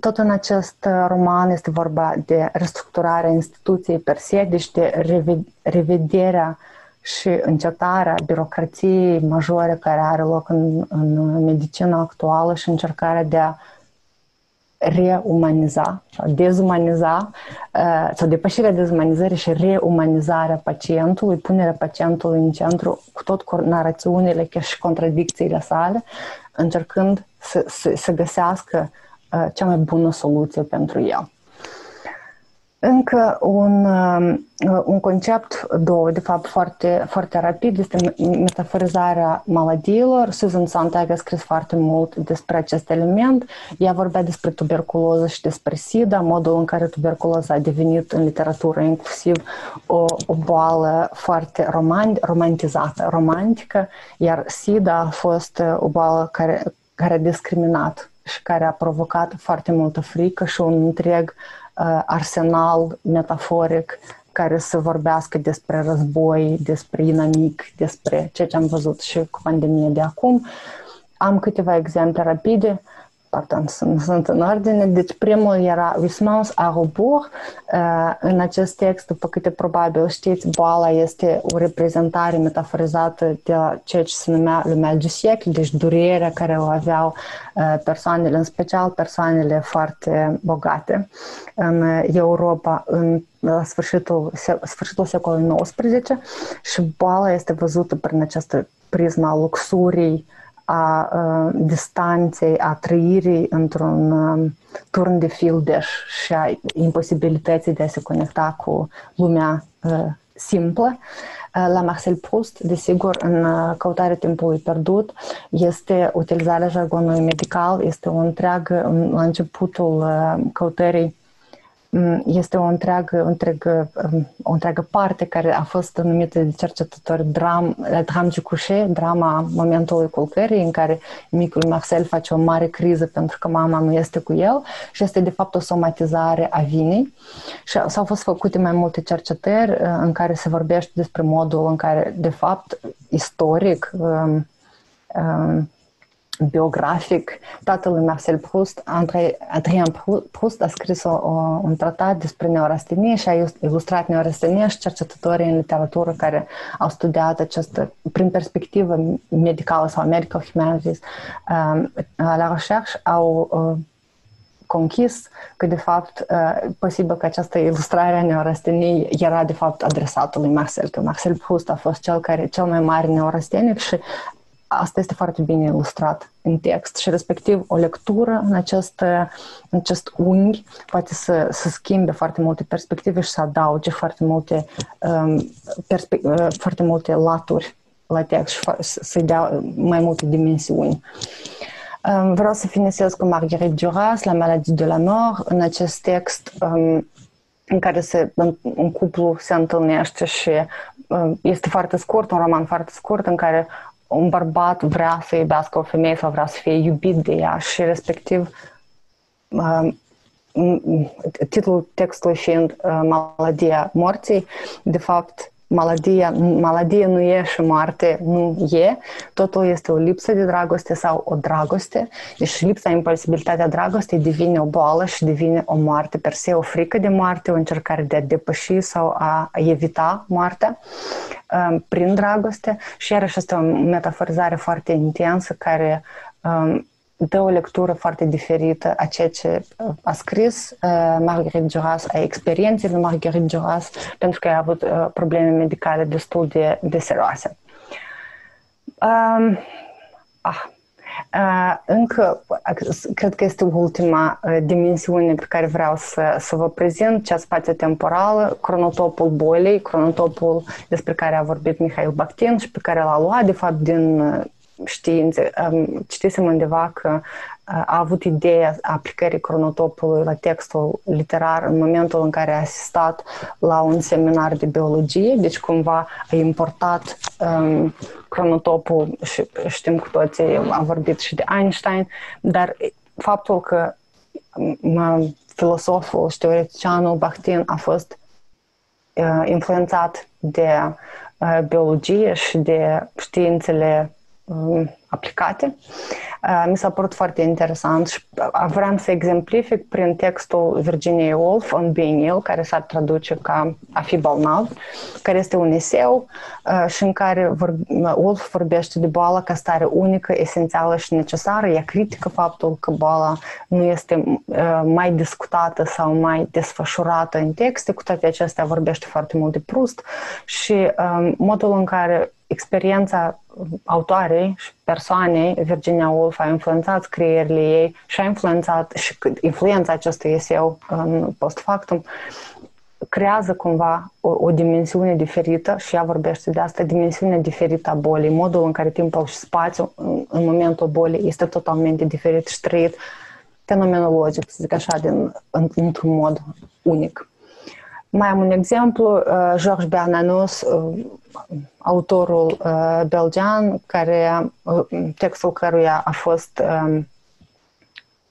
Tot în acest roman este vorba de restructurarea instituției per se, deci de revederea și încetarea birocrației majore care are loc în, în medicina actuală și încercarea de a reumaniza sau dezumaniza sau depășirea dezumanizării și reumanizarea pacientului, punerea pacientului în centru cu tot cu narațiunile chiar și contradicțiile sale, încercând să, să, să găsească cea mai bună soluție pentru el. Încă un, um, un concept, două, de fapt, foarte, foarte rapid, este metaforizarea maladiilor. Susan Sontag a scris foarte mult despre acest element. Ea vorbea despre tuberculoză și despre SIDA, modul în care tuberculoza a devenit în literatură inclusiv o, o boală foarte roman, romantizată, romantică, iar SIDA a fost o boală care, care a discriminat și care a provocat foarte multă frică și un întreg uh, arsenal metaforic care să vorbească despre război, despre inamic, despre ceea ce am văzut și cu pandemia de acum. Am câteva exemple rapide pardon, sunt, sunt în ordine. Deci primul era Wismans a rebours. În acest text, după câte probabil știți, boala este o reprezentare metaforizată de ceea ce se numea lumea du siècle, deci durerea care o aveau persoanele, în special persoanele foarte bogate în Europa în sfârșitul, sfârșitul secolului XIX și boala este văzută prin această prisma luxurii, a distanței, a trăirii într-un turn de fildeș și a imposibilității de a se conecta cu lumea simplă. La Marcel Proust, desigur, în căutarea timpului pierdut, este utilizarea jargonului medical, este o întreagă, la începutul căutării Mm, este o întreagă, întreagă, um, o întreagă parte care a fost numită de cercetători dram, dram du coucher, drama momentului culcării, în care micul Marcel face o mare criză pentru că mama nu este cu el și este de fapt o somatizare a vinii. Și s-au fost făcute mai multe cercetări uh, în care se vorbește despre modul în care, de fapt, istoric, um, um, biografic. Tatăl lui Marcel Proust, Andrei, Adrian Proust, a scris o, o, un tratat despre neurastenie și a ilustrat neurastenia și cercetătorii în literatură care au studiat această, prin perspectivă medicală sau medical humanities, um, la recherche au uh, conchis că, de fapt, uh, posibil că această ilustrare a neurasteniei era, de fapt, adresată lui Marcel, că Marcel Proust a fost cel care, cel mai mare neurastenic și asta este foarte bine ilustrat în text și respectiv o lectură în acest, în acest unghi poate să, să schimbe foarte multe perspective și să adauge foarte multe, um, perspe- uh, foarte multe laturi la text și să-i dea mai multe dimensiuni. Um, vreau să finisez cu Marguerite Duras, La maladie de la mort, în acest text um, în care se, un cuplu se întâlnește și um, este foarte scurt, un roman foarte scurt în care un bărbat vrea să iubească o femeie sau vrea să fie iubit de ea și respectiv titlul textului fiind Maladia morții, de fapt maladia, maladia nu e și moarte nu e, totul este o lipsă de dragoste sau o dragoste, deci lipsa imposibilitatea dragostei devine o boală și devine o moarte per se, o frică de moarte, o încercare de a depăși sau a evita moartea um, prin dragoste. Și iarăși este o metaforizare foarte intensă care um, dă o lectură foarte diferită a ceea ce uh, a scris uh, Marguerite Duras, a experienței lui Marguerite Duras, pentru că a avut uh, probleme medicale destul de, de serioase. Um, ah. Încă, cred că este ultima dimensiune pe care vreau să, să vă prezint, cea spațio-temporală, cronotopul bolei, cronotopul despre care a vorbit Mihail Bactin și pe care l-a luat, de fapt, din științe. Citisem undeva că a avut ideea aplicării cronotopului la textul literar în momentul în care a asistat la un seminar de biologie, deci cumva a importat um, cronotopul și știm cu toții, a vorbit și de Einstein, dar faptul că um, filosoful și teoreticianul Bakhtin a fost uh, influențat de uh, biologie și de științele um, aplicate. Uh, mi s-a părut foarte interesant și uh, vreau să exemplific prin textul Virginia Woolf, On Being Ill, care s-ar traduce ca A fi bolnav, care este un eseu uh, și în care Woolf vorbește de boală ca stare unică, esențială și necesară. Ea critică faptul că boala nu este mai discutată sau mai desfășurată în texte, cu toate acestea vorbește foarte mult de Proust și modul în care experiența autoarei și persoanei, Virginia Woolf a influențat scrierile ei și a influențat și influența acestui eseu în post factum creează cumva o, o dimensiune diferită și ea vorbește de asta, dimensiune diferită a bolii, modul în care timpul și spațiul în, în momentul bolii este totalmente diferit și trăit fenomenologic, să zic așa, din, în, într-un mod unic. Mai am un exemplu, uh, Georges Bernanos, uh, autorul uh, belgian, care, textul căruia a fost um,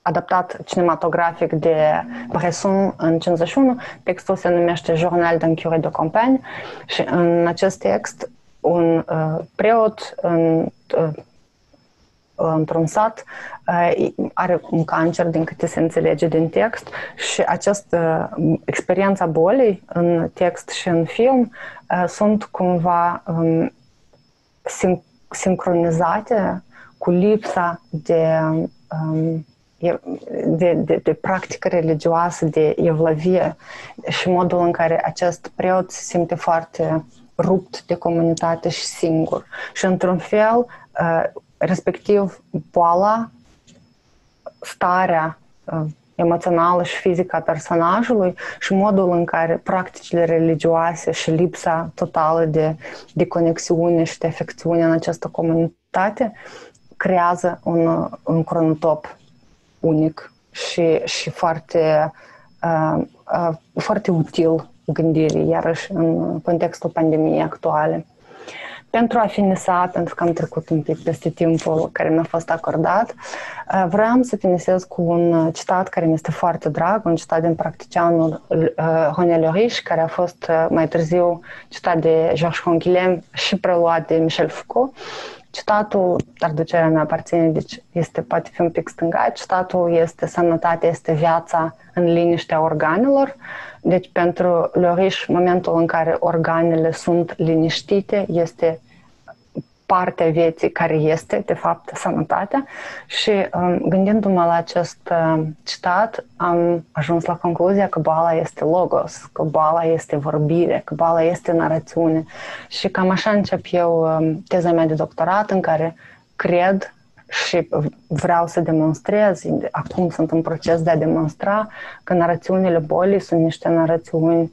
adaptat cinematografic de Bresson în 51. Textul se numește Journal d'un curé de campagne și în acest text un uh, preot în, uh, într-un sat, uh, are un cancer din câte se înțelege din text și această experiența bolii în text și în film uh, sunt cumva um, sincronizate cu lipsa de, um, de, de, de practică religioasă, de evlavie și modul în care acest preot se simte foarte rupt de comunitate și singur. Și într-un fel, uh, respectiv boala, starea uh, emoțională și fizică a personajului și modul în care practicile religioase și lipsa totală de, de conexiune și de afecțiune în această comunitate creează un, un cronotop unic și, și foarte, uh, uh, foarte util gândirii, iarăși în contextul pandemiei actuale. Pentru a finisa, pentru că am trecut un pic peste timpul care mi-a fost acordat, uh, vreau să finisez cu un citat care mi este foarte drag, un citat din practicianul uh, René Leriș, care a fost uh, mai târziu citat de Georges Conquilem și preluat de Michel Foucault. Citatul, traducerea mea aparține, deci este, poate fi un pic stângat, citatul este sănătate, este viața în liniștea organelor. Deci pentru Loriș, momentul în care organele sunt liniștite este partea vieții care este, de fapt, sănătatea. Și um, gândindu-mă la acest uh, citat, am ajuns la concluzia că boala este logos, că boala este vorbire, că boala este narațiune. Și cam așa încep eu um, teza mea de doctorat, în care cred și vreau să demonstrez, acum sunt în proces de a demonstra că narațiunile bolii sunt niște narațiuni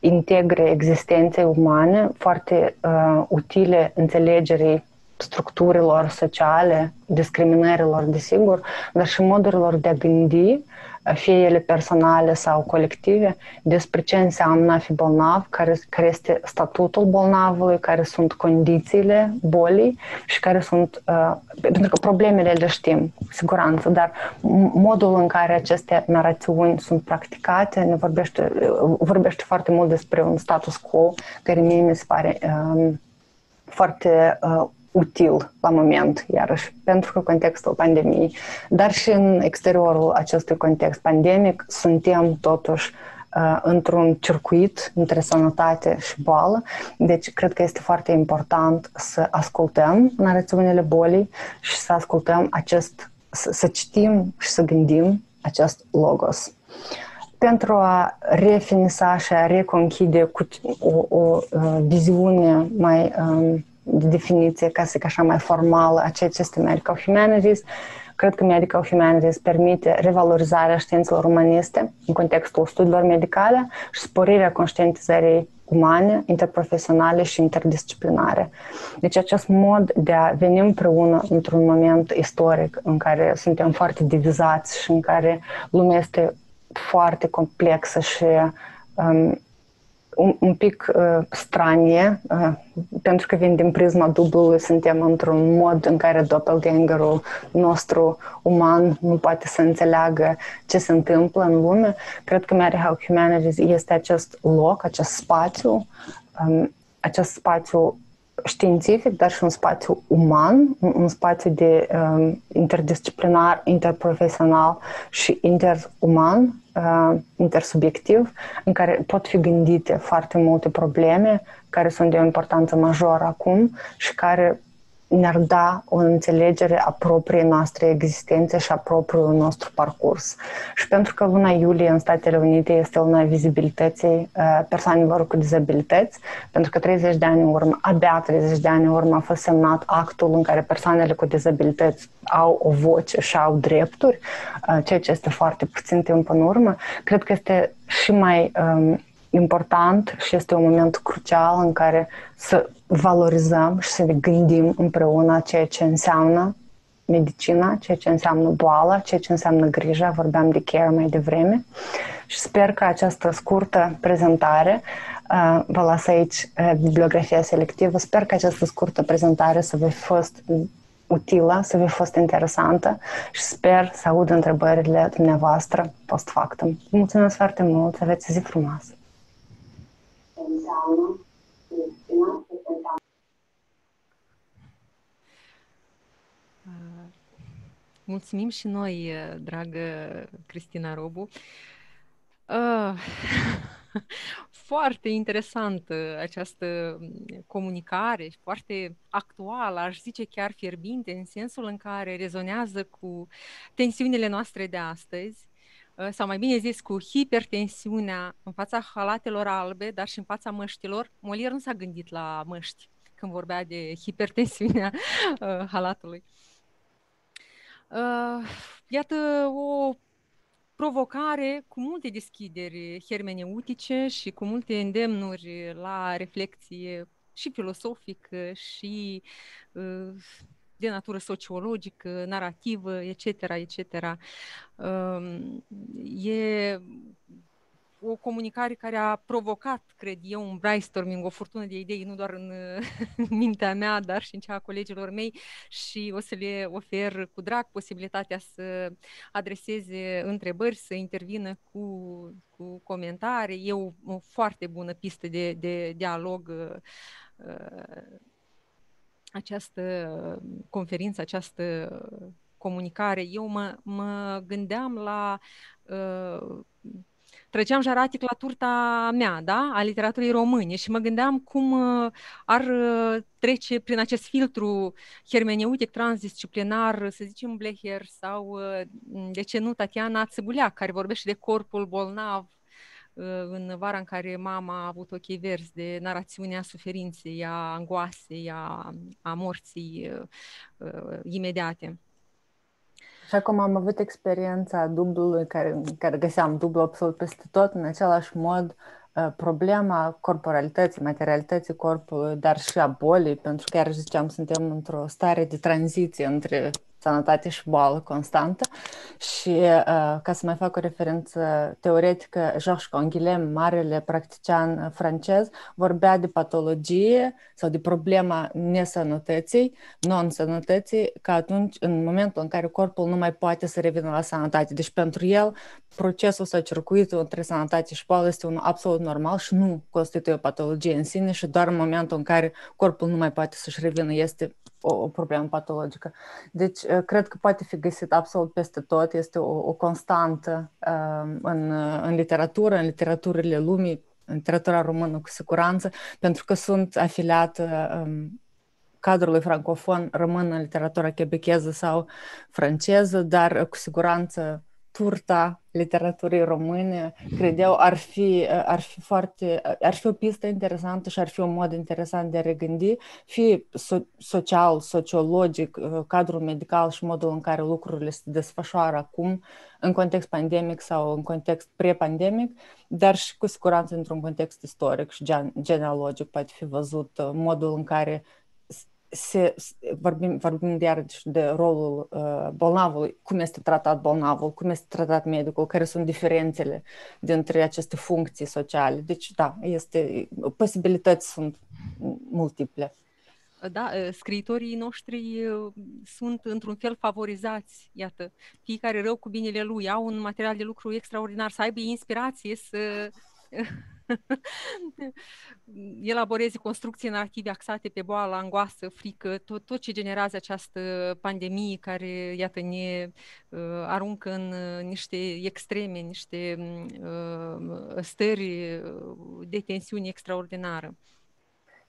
integre existenței umane, foarte uh, utile înțelegerii structurilor sociale, discriminărilor, desigur, dar și modurilor de a gândi fie ele personale sau colective, despre ce înseamnă a fi bolnav, care, care este statutul bolnavului, care sunt condițiile bolii și care sunt, uh, pentru că problemele le știm, cu siguranță, dar modul în care aceste narațiuni sunt practicate ne vorbește, vorbește foarte mult despre un status quo care mie mi se pare um, foarte uh, util la moment, iarăși, pentru că contextul pandemiei, dar și în exteriorul acestui context pandemic suntem totuși uh, într-un circuit între sănătate și boală. Deci, cred că este foarte important să ascultăm narațiunile bolii și să ascultăm acest, să, să citim și să gândim acest logos. Pentru a refinisa și a reconchide cu o, o, o uh, viziune mai um, de definiție, ca să zic așa, mai formală a ceea ce este Medical Humanities. Cred că Medical Humanities permite revalorizarea științelor umaniste în contextul studiilor medicale și sporirea conștientizării umane, interprofesionale și interdisciplinare. Deci acest mod de a veni împreună într-un moment istoric în care suntem foarte divizați și în care lumea este foarte complexă și um, un, un pic uh, stranie, uh, pentru că vin din prisma dublului, suntem într-un mod în care doppelgangerul nostru uman nu poate să înțeleagă ce se întâmplă în lume. Cred că Medical Humanities este acest loc, acest spațiu, um, acest spațiu științific, dar și un spațiu uman, un spațiu de um, interdisciplinar, interprofesional și interuman, uh, intersubiectiv, în care pot fi gândite foarte multe probleme care sunt de o importanță majoră acum și care ne-ar da o înțelegere a propriei noastre existențe și a propriului nostru parcurs. Și pentru că luna iulie în Statele Unite este luna vizibilității uh, persoanelor cu dizabilități, pentru că 30 de ani în urmă, abia 30 de ani în urmă a fost semnat actul în care persoanele cu dizabilități au o voce și au drepturi, uh, ceea ce este foarte puțin timp în urmă, cred că este și mai um, important și este un moment crucial în care să valorizăm și să ne gândim împreună ceea ce înseamnă medicina, ceea ce înseamnă boala, ceea ce înseamnă grija, vorbeam de care mai devreme și sper că această scurtă prezentare, uh, vă las aici uh, bibliografia selectivă, sper că această scurtă prezentare să vă fi fost utilă, să vă fi fost interesantă și sper să aud întrebările dumneavoastră post factum. Mulțumesc foarte mult, să aveți zi frumoasă! înseamnă Cristina ce înseamnă Mulțumim și noi, dragă Cristina Robu. Uh, foarte interesantă această comunicare și foarte actuală, aș zice chiar fierbinte, în sensul în care rezonează cu tensiunile noastre de astăzi Ă, sau mai bine zis cu hipertensiunea în fața halatelor albe, dar și în fața măștilor. Molière nu s-a gândit la măști când vorbea de hipertensiunea uh, halatului. Uh, iată o provocare cu multe deschideri hermeneutice și cu multe îndemnuri la reflexie și filosofică și uh, de natură sociologică, narrativă, etc., etc. Um, e o comunicare care a provocat, cred eu, un brainstorming, o furtună de idei, nu doar în, în mintea mea, dar și în cea a colegilor mei și o să le ofer cu drag posibilitatea să adreseze întrebări, să intervină cu, cu comentarii. E o, o foarte bună pistă de, de dialog uh, această conferință, această comunicare, eu mă, mă gândeam la uh, trăgeam jaratic la turta mea, da, a literaturii române și mă gândeam cum uh, ar uh, trece prin acest filtru hermeneutic transdisciplinar, să zicem Blecher sau, uh, de ce nu, Tatiana Țăbuleac, care vorbește de corpul bolnav în vara în care mama a avut ochii verzi de narațiunea suferinței, a angoasei, a, a morții uh, imediate. Așa cum am avut experiența dublului, care, care găseam dublu absolut peste tot, în același mod, problema corporalității, materialității corpului, dar și a bolii, pentru că, iar ziceam, suntem într-o stare de tranziție între sănătate și boală constantă și uh, ca să mai fac o referință teoretică, Georges Canguilhem, marele practician francez, vorbea de patologie sau de problema nesănătății, non-sănătății, că atunci, în momentul în care corpul nu mai poate să revină la sănătate. Deci pentru el, procesul sau circuitul între sănătate și boală este unul absolut normal și nu constituie o patologie în sine și doar în momentul în care corpul nu mai poate să-și revină este o, o problemă patologică. Deci, uh, cred că poate fi găsit absolut peste tot, este o, o constantă um, în, uh, în literatură, în literaturile lumii, în literatura română cu siguranță, pentru că sunt afiliată um, cadrului francofon, rămân în literatura chebecheză sau franceză, dar uh, cu siguranță turta literaturii române, credeau ar fi, ar fi foarte, ar fi o pistă interesantă și ar fi un mod interesant de a regândi, fie so- social, sociologic, cadrul medical și modul în care lucrurile se desfășoară acum în context pandemic sau în context pre-pandemic, dar și cu siguranță într-un context istoric și genealogic poate fi văzut modul în care se, vorbim, vorbim iarăși de rolul uh, bolnavului, cum este tratat bolnavul, cum este tratat medicul, care sunt diferențele dintre aceste funcții sociale. Deci, da, este, posibilități sunt multiple. Da, uh, scriitorii noștri uh, sunt într-un fel favorizați, iată, fiecare rău cu binele lui, au un material de lucru extraordinar, să aibă inspirație să elaboreze construcții narrative axate pe boală, angoasă, frică, tot, tot ce generează această pandemie care, iată, ne uh, aruncă în uh, niște extreme, niște uh, stări uh, de tensiune extraordinară.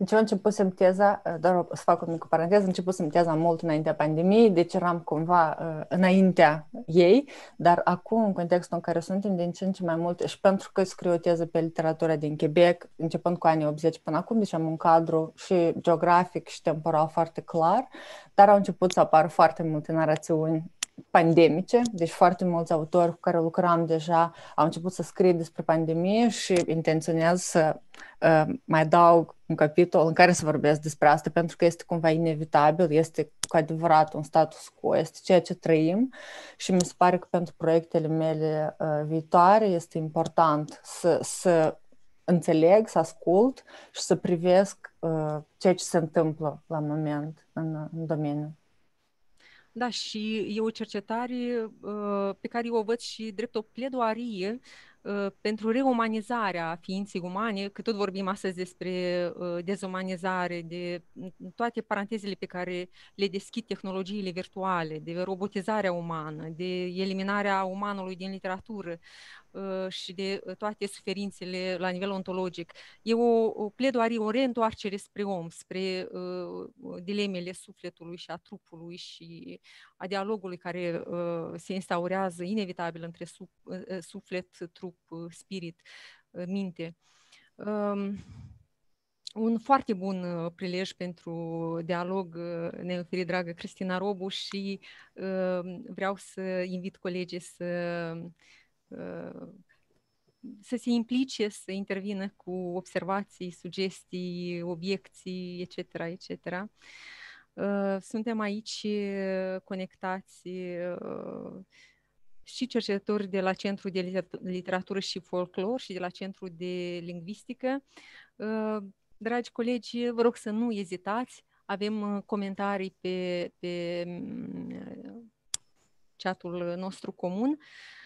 Deci eu începusem teza, uh, doar să fac o mică paranteză, începusem teza mult înaintea pandemiei, deci eram cumva uh, înaintea ei, dar acum, în contextul în care suntem din ce în ce mai mult, și pentru că scriu o teză pe literatura din Quebec, începând cu anii 80 până acum, deci am un cadru și geografic și temporal foarte clar, dar au început să apară foarte multe narațiuni pandemice, deci foarte mulți autori cu care lucram deja au început să scrie despre pandemie și intenționez să uh, mai dau un capitol în care să vorbesc despre asta, pentru că este cumva inevitabil, este cu adevărat un status quo, este ceea ce trăim și mi se pare că pentru proiectele mele uh, viitoare este important să, să înțeleg, să ascult și să privesc uh, ceea ce se întâmplă la moment în, în domeniu. Da, și e o cercetare uh, pe care o văd și drept o pledoarie uh, pentru reumanizarea ființei umane, că tot vorbim astăzi despre uh, dezumanizare, de toate parantezele pe care le deschid tehnologiile virtuale, de robotizarea umană, de eliminarea umanului din literatură. Uh, și de uh, toate suferințele la nivel ontologic. E o, o pledoarie, o reîntoarcere spre om, spre uh, dilemele sufletului și a trupului și a dialogului care uh, se instaurează inevitabil între sub, uh, suflet, trup, spirit, uh, minte. Um, un foarte bun prilej pentru dialog ne oferi dragă Cristina Robu și uh, vreau să invit colegii să să se implice, să intervină cu observații, sugestii, obiecții, etc., etc. Suntem aici conectați și cercetători de la Centru de Literatură și Folclor și de la Centru de Lingvistică. Dragi colegi, vă rog să nu ezitați, avem comentarii pe, pe chatul nostru comun. Uh,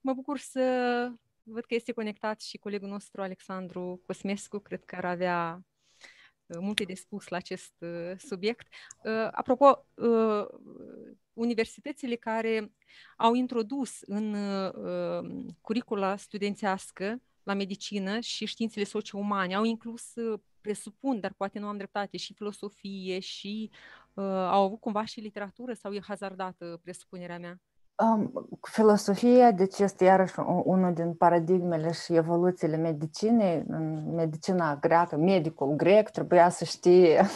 mă bucur să văd că este conectat și colegul nostru Alexandru Cosmescu, cred că ar avea uh, multe de spus la acest uh, subiect. Uh, apropo, uh, universitățile care au introdus în uh, curicula studențească la medicină și științele socio-umane au inclus, uh, presupun, dar poate nu am dreptate, și filosofie și uh, au avut cumva și literatură sau e hazardată presupunerea mea? Um, filosofia, deci este iarăși unul din paradigmele și evoluțiile medicinei. În medicina greacă, medicul grec trebuia să știe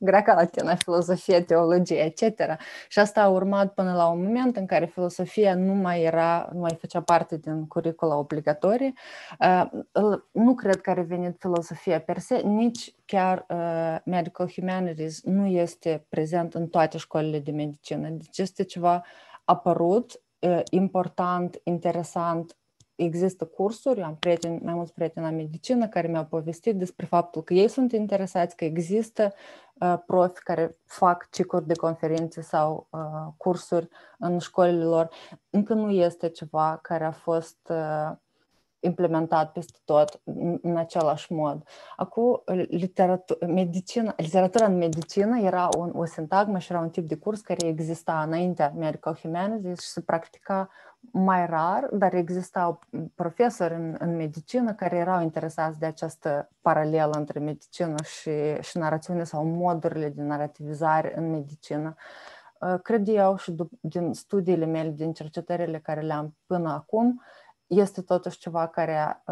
greacă, latină, filosofie, teologie, etc. Și asta a urmat până la un moment în care filosofia nu mai era, nu mai făcea parte din curicula obligatorii. Uh, nu cred că a revenit filosofia per se, nici chiar uh, medical humanities nu este prezent în toate școlile de medicină. Deci este ceva apărut, important, interesant. Există cursuri, am prieteni, mai mulți prieteni la medicină care mi-au povestit despre faptul că ei sunt interesați, că există uh, profi care fac cicluri de conferințe sau uh, cursuri în școlile lor. Încă nu este ceva care a fost uh, implementat peste tot în același mod. Acum, literatura, medicina, literatura în medicină era un, o sintagmă și era un tip de curs care exista înaintea Medical Humanities și se practica mai rar, dar existau profesori în, în medicină care erau interesați de această paralelă între medicină și, și narațiune sau modurile de narativizare în medicină. cred eu și din studiile mele, din cercetările care le-am până acum, este totuși ceva care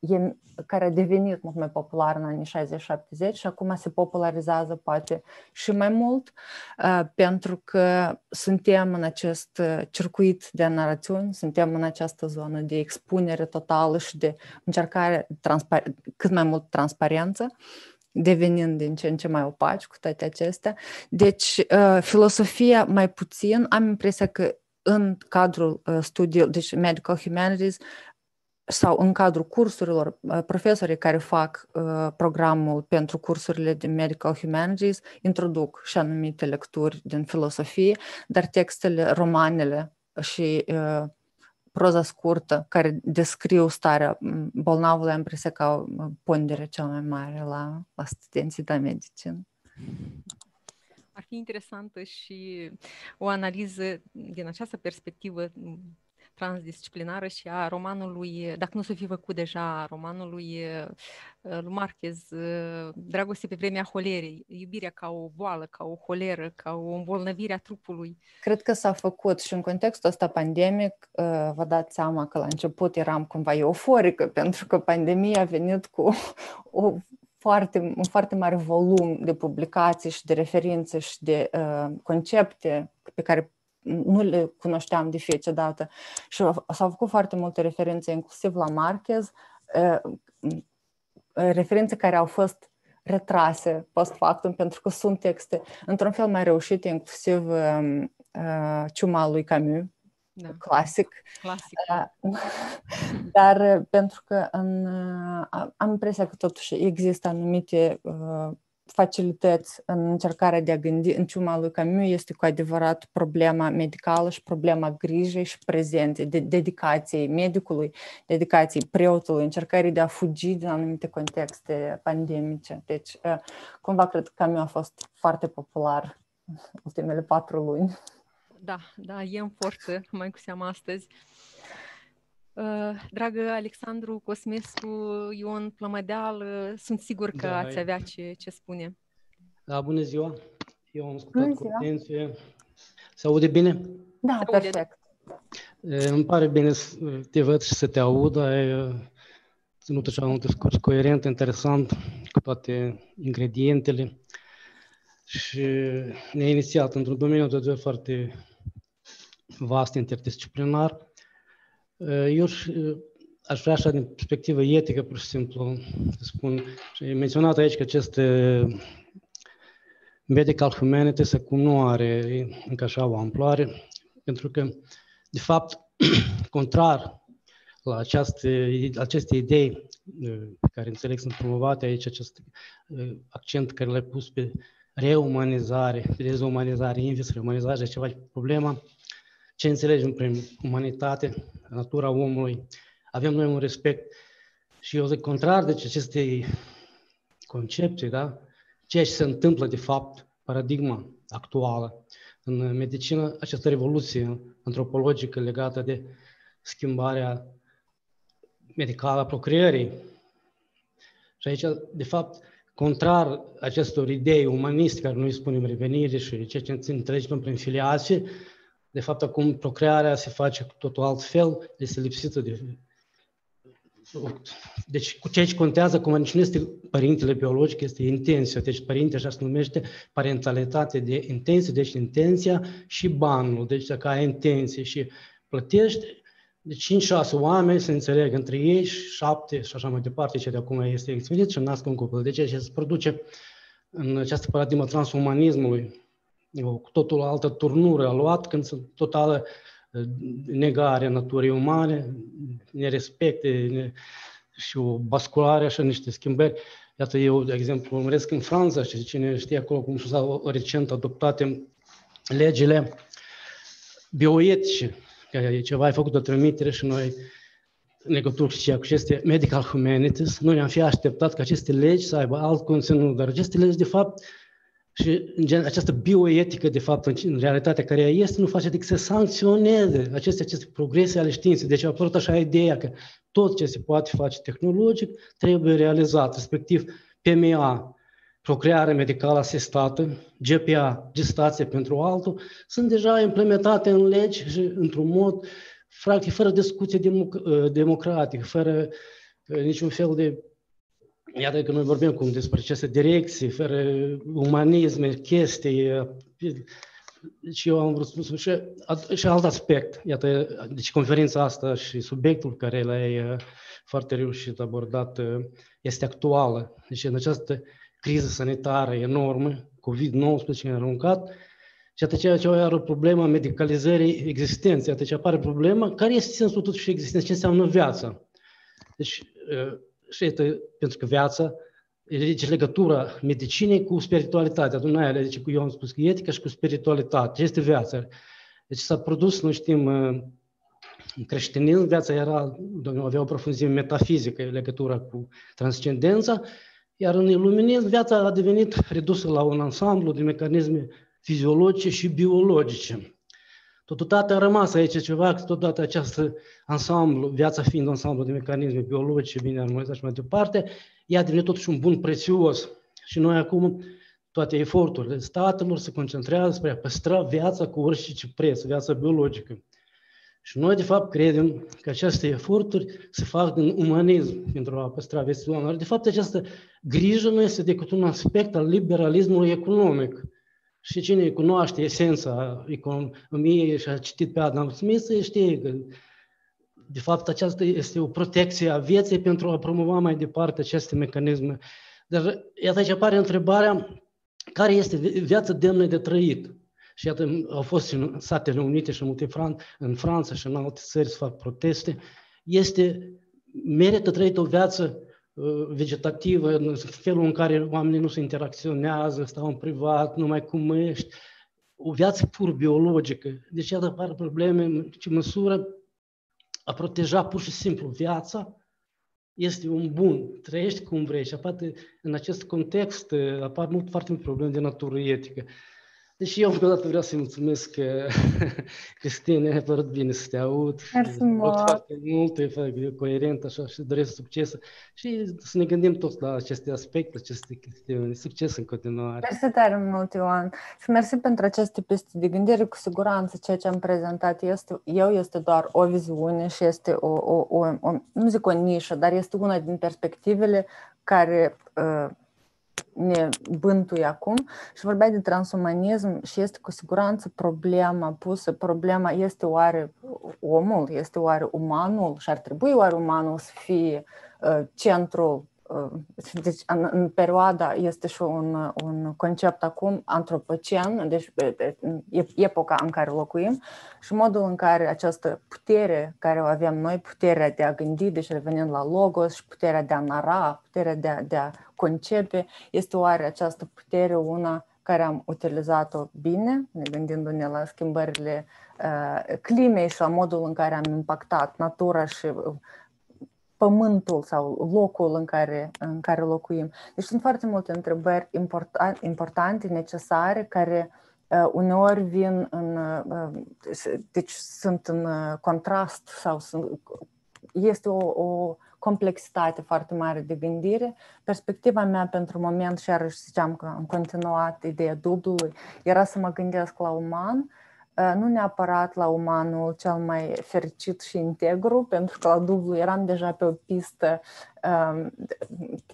e, care a devenit mult mai popular în anii 60-70 și acum se popularizează poate și mai mult uh, pentru că suntem în acest circuit de narațiuni, suntem în această zonă de expunere totală și de încercare cât mai mult transparență devenind din ce în ce mai opaci cu toate acestea. Deci, uh, filosofia mai puțin, am impresia că în cadrul uh, studiului, deci Medical Humanities, sau în cadrul cursurilor, profesorii care fac uh, programul pentru cursurile de Medical Humanities introduc și anumite lecturi din filosofie, dar textele, romanele și uh, proza scurtă care descriu starea bolnavului, am impresia că au pondere cea mai mare la, la studenții de medicină. Ar fi interesantă și o analiză din această perspectivă transdisciplinară și a romanului, dacă nu s-o fi făcut deja, romanului uh, lui Marquez, uh, Dragoste pe vremea holerei, iubirea ca o boală, ca o holeră, ca o îmbolnăvire a trupului. Cred că s-a făcut și în contextul ăsta pandemic, uh, vă dați seama că la început eram cumva euforică, pentru că pandemia a venit cu o foarte, un foarte mare volum de publicații și de referințe și de uh, concepte pe care nu le cunoșteam de fiecare dată. Și s-au făcut foarte multe referințe, inclusiv la Marquez, referințe care au fost retrase post factum, pentru că sunt texte într-un fel mai reușite, inclusiv ciuma lui Camus, da. clasic. clasic. Dar pentru că în, am impresia că totuși există anumite facilități în încercarea de a gândi în ciuma lui Camus este cu adevărat problema medicală și problema grijei și prezenței, de dedicației medicului, dedicației preotului, încercării de a fugi din anumite contexte pandemice. Deci, cumva cred că Camus a fost foarte popular ultimele patru luni. Da, da, e în forță, mai cu seama astăzi. Uh, dragă Alexandru Cosmescu, Ion Plămădeal, uh, sunt sigur că da, ați avea ce, ce spune. Da, bună ziua! Eu am ascultat cu atenție. Se aude bine? Da, Se perfect. Aude. Îmi pare bine să te văd și să te aud. Ai ținut așa un discurs coerent, interesant, cu toate ingredientele și ne-a inițiat într-un domeniu de foarte vast, interdisciplinar. Eh, eu eh, aș vrea așa din perspectivă etică, pur și simplu, să spun, și e menționat aici că acest eh, medical humanities acum nu are încă așa o amploare, pentru că, de fapt, contrar la această, aceste idei pe care înțeleg sunt promovate aici, acest accent care l-ai pus pe reumanizare, pe dezumanizare, invers, reumanizare, ceva problema ce înțelegem prin umanitate, natura omului, avem noi un respect și eu zic contrar de aceste concepții, da? ceea ce se întâmplă de fapt, paradigma actuală în medicină, această revoluție antropologică legată de schimbarea medicală a procreării. Și aici, de fapt, contrar acestor idei umaniste care noi spunem revenire și ceea ce înțelegem prin filiație, de fapt, acum procrearea se face cu totul altfel, este lipsită de... Deci, cu ceea ce contează, cum nici nu este părintele biologic, este intenția. Deci, părinte așa se numește parentalitate de intenție, deci intenția și banul. Deci, dacă ai intenție și plătești, de 5-6 oameni se înțeleg între ei, 7 și așa mai departe, ce de acum este expedit și nasc un copil. Deci, ce se produce în această paradigmă transumanismului, o cu totul altă turnură a luat când sunt totală uh, negare a naturii umane, nerespecte ne, și o basculare, așa niște schimbări. Iată, eu, de exemplu, urmăresc în Franța și cine știe acolo cum s-au recent adoptate legile bioetice, care e ceva, făcut o trimitere și noi în legătură cu aceste medical humanities, noi ne-am fi așteptat ca aceste legi să aibă alt conținut, dar aceste legi, de fapt, și în gen, această bioetică, de fapt, în, în realitatea care este, nu face decât să sancționeze aceste, aceste progrese ale științei. Deci a apărut așa ideea că tot ce se poate face tehnologic trebuie realizat, respectiv PMA, procreare medicală asistată, GPA, gestație pentru altul, sunt deja implementate în legi și într-un mod practic fără discuție democ- uh, democratică, fără uh, niciun fel de Iată că noi vorbim cum despre aceste direcții, fără umanisme, chestii. Uh, și eu am vrut să spun și, și alt aspect. Iată, deci conferința asta și subiectul care l-ai foarte reușit abordat este actuală. Deci în această criză sanitară enormă, COVID-19 ne-a aruncat, și atunci ce are o problemă a medicalizării existenței. Atunci apare problema care este sensul totuși existenței, ce înseamnă viața. Deci, și este, pentru că viața deci legătura medicinei cu spiritualitatea. Dumnezeu deci cu eu am spus că etica și cu spiritualitate. Ce este viața? Deci s-a produs, nu știm, în creștinism, viața era, avea o profunzime metafizică, legătura cu transcendența, iar în iluminism viața a devenit redusă la un ansamblu de mecanisme fiziologice și biologice. Totodată a rămas aici ceva, că totodată acest ansamblu, viața fiind un ansamblu de mecanisme biologice bine armonizat și mai departe, ea a devenit totuși un bun prețios. Și noi acum, toate eforturile statelor se concentrează spre a păstra viața cu orice preț, viața biologică. Și noi, de fapt, credem că aceste eforturi se fac din umanism pentru a păstra vieții oamenilor. De fapt, această grijă nu este decât un aspect al liberalismului economic. Și cine cunoaște esența economiei și a citit pe Adam Smith, știe că de fapt aceasta este o protecție a vieții pentru a promova mai departe aceste mecanisme. Dar iată aici apare întrebarea care este viața demnă de trăit. Și iată, au fost în Statele Unite și în multe Fran- în Franța și în alte țări să fac proteste. Este, merită trăit o viață uh, vegetativă, în felul în care oamenii nu se interacționează, stau în privat, numai cu măști, o viață pur biologică. Deci, iată, apar probleme în ce măsură a proteja pur și simplu viața este un bun, trăiești cum vrei și apare în acest context uh, apar mult, foarte multe probleme de natură etică. Deci eu încă o dată vreau să-i mulțumesc Cristina, mi-a părut bine să te aud. Mersi mult. foarte mult, e coerent așa și doresc succes. Și să ne gândim toți la aceste aspecte, aceste chestiuni. Succes în continuare. Mersi tare mult, Ioan. Și mersi pentru aceste piste de gândire. Cu siguranță ceea ce am prezentat este, eu este doar o viziune și este o, o, o, o nu zic o nișă, dar este una din perspectivele care uh, ne bântuie acum și vorbeai de transumanism și este cu siguranță problema pusă, problema este oare omul, este oare umanul și ar trebui oare umanul să fie uh, centrul uh, deci în, în perioada este și un, un concept acum antropocen, deci epoca în care locuim și modul în care această putere care o avem noi, puterea de a gândi, deci revenind la logos și puterea de a nara, puterea de a, de a concepe, este oare această putere una care am utilizat-o bine, ne gândindu-ne la schimbările uh, climei și la modul în care am impactat natura și uh, pământul sau locul în care, în care locuim. Deci sunt foarte multe întrebări important, importante, necesare, care uh, uneori vin în, uh, deci sunt în uh, contrast sau sunt, este o, o complexitate foarte mare de gândire. Perspectiva mea pentru moment, și iarăși ziceam că am continuat ideea dublului, era să mă gândesc la uman, ă, nu neapărat la umanul cel mai fericit și integru, pentru că la dublu eram deja pe o pistă, ă,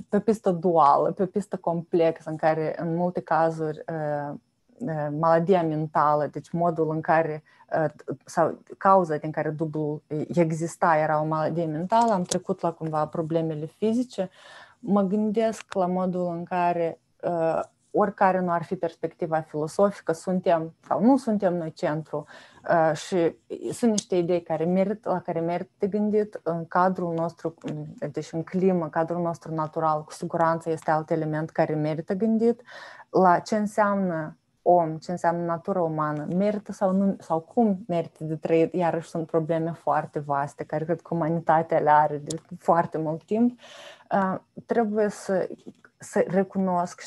pe o pistă duală, pe o pistă complexă, în care în multe cazuri ă, maladia mentală, deci modul în care sau cauza din care dublul exista era o maladie mentală, am trecut la cumva problemele fizice, mă gândesc la modul în care oricare nu ar fi perspectiva filosofică, suntem sau nu suntem noi centru. Și sunt niște idei care merit, la care merită de gândit în cadrul nostru, deci în climă, în cadrul nostru natural, cu siguranță este alt element care merită gândit, la ce înseamnă om, ce înseamnă natura umană, merită sau, nu, sau cum merită de trăit, iarăși sunt probleme foarte vaste, care cred că umanitatea le are de foarte mult timp, uh, trebuie să, să recunosc,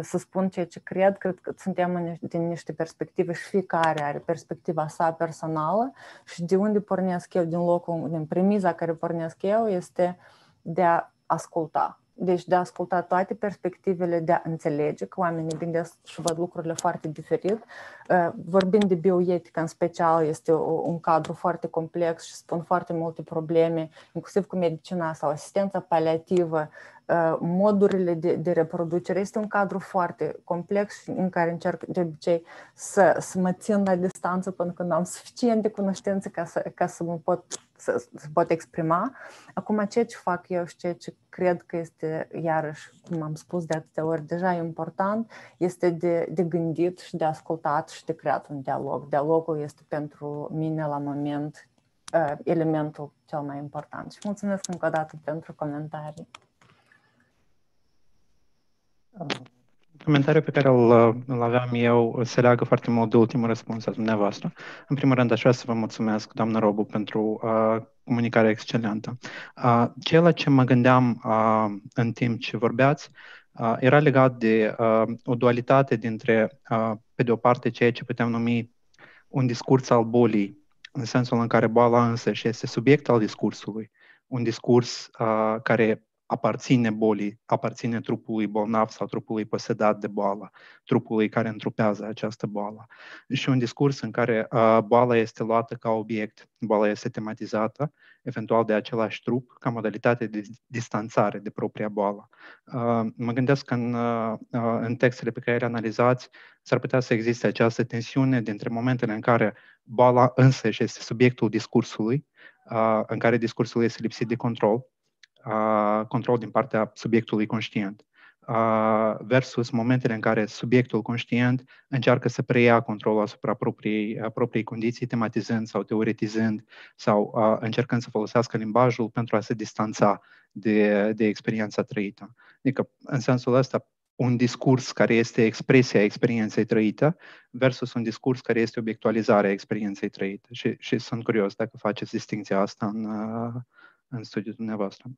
să spun ceea ce cred, cred că suntem în, din niște perspective și fiecare are perspectiva sa personală și de unde pornesc eu, din locul, din premiza care pornesc eu, este de a asculta deci de a asculta toate perspectivele, de a înțelege că oamenii gândesc și văd lucrurile foarte diferit. Uh, vorbind de bioetică în special, este un cadru foarte complex și spun foarte multe probleme, inclusiv cu medicina sau asistența paliativă, uh, modurile de, de reproducere. Este un cadru foarte complex în care încerc de obicei să, să mă țin la distanță până când am suficient de cunoștințe ca să, ca să mă pot să, să pot exprima. Acum, ceea ce fac eu și ceea ce cred că este, iarăși, cum am spus de atâtea ori, deja important, este de, de gândit și de ascultat și de creat un dialog. Dialogul este pentru mine, la moment, uh, elementul cel mai important. Și mulțumesc încă o dată pentru comentarii. Comentariul pe care îl, îl aveam eu se leagă foarte mult de ultimul răspuns al dumneavoastră. În primul rând, aș vrea să vă mulțumesc, doamnă Robu, pentru uh, comunicarea excelentă. Uh, ceea ce mă gândeam uh, în timp ce vorbeați uh, era legat de uh, o dualitate dintre, uh, pe de o parte, ceea ce putem numi un discurs al bolii, în sensul în care boala însă și este subiect al discursului, un discurs uh, care aparține bolii, aparține trupului bolnav sau trupului posedat de boală, trupului care întrupează această boală. Și un discurs în care uh, boala este luată ca obiect, boala este tematizată, eventual de același trup, ca modalitate de distanțare de propria boală. Uh, mă gândesc că în, uh, în textele pe care le analizați s-ar putea să existe această tensiune dintre momentele în care boala însăși este subiectul discursului, uh, în care discursul este lipsit de control, control din partea subiectului conștient versus momentele în care subiectul conștient încearcă să preia controlul asupra propriei, propriei condiții, tematizând sau teoretizând sau încercând să folosească limbajul pentru a se distanța de, de experiența trăită. Adică, în sensul ăsta, un discurs care este expresia experienței trăite versus un discurs care este obiectualizarea experienței trăite. Și, și sunt curios dacă faceți distinția asta în, în studiul dumneavoastră.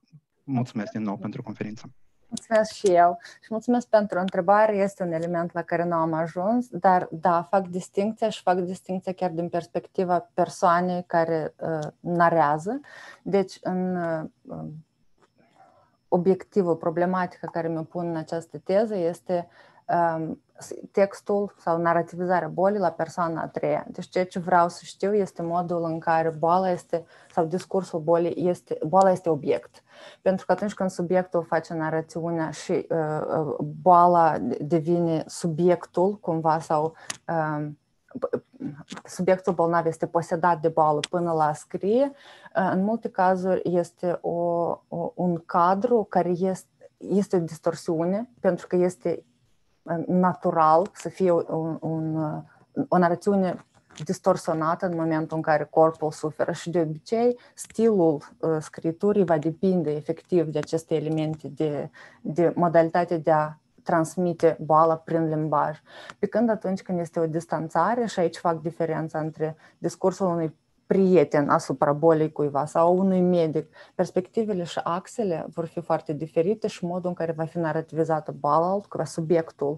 Mulțumesc din nou pentru conferință. Mulțumesc și eu și mulțumesc pentru întrebare. Este un element la care nu am ajuns, dar da, fac distinția și fac distinția chiar din perspectiva persoanei care uh, narează. Deci, în uh, obiectivul, problematica care mi-o pun în această teză este um, textul sau narrativizarea bolii la persoana a treia. Deci ceea ce vreau să știu este modul în care boala este, sau discursul bolii este, boala este obiect. Pentru că atunci când subiectul face narațiunea și uh, uh boala devine subiectul cumva sau uh, subiectul bolnav este posedat de boală până la scrie, uh, în multe cazuri este o, o, un cadru care este, este o distorsiune pentru că este natural să fie un, un, o narațiune distorsionată în momentul în care corpul suferă și de obicei stilul uh, scriturii va depinde efectiv de aceste elemente, de, de modalitatea de a transmite boala prin limbaj. Pe când atunci când este o distanțare, și aici fac diferența între discursul unui prieten asupra bolii cuiva sau unui medic, perspectivele și axele vor fi foarte diferite și modul în care va fi narrativizată boala, cu subiectul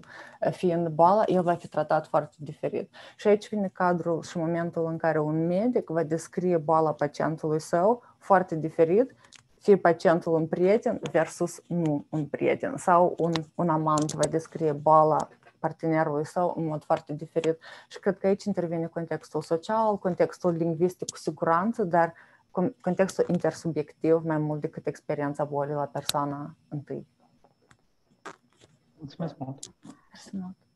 fiind boala, el va fi tratat foarte diferit. Și aici vine cadrul și momentul în care un medic va descrie boala pacientului său foarte diferit fie pacientul un prieten versus nu un prieten sau un, un amant va descrie boala partenerului său în mod foarte diferit. Și cred că aici intervine contextul social, contextul lingvistic cu siguranță, dar contextul intersubiectiv mai mult decât experiența bolii la persoana întâi. Mulțumesc mult! Mulțumesc mult!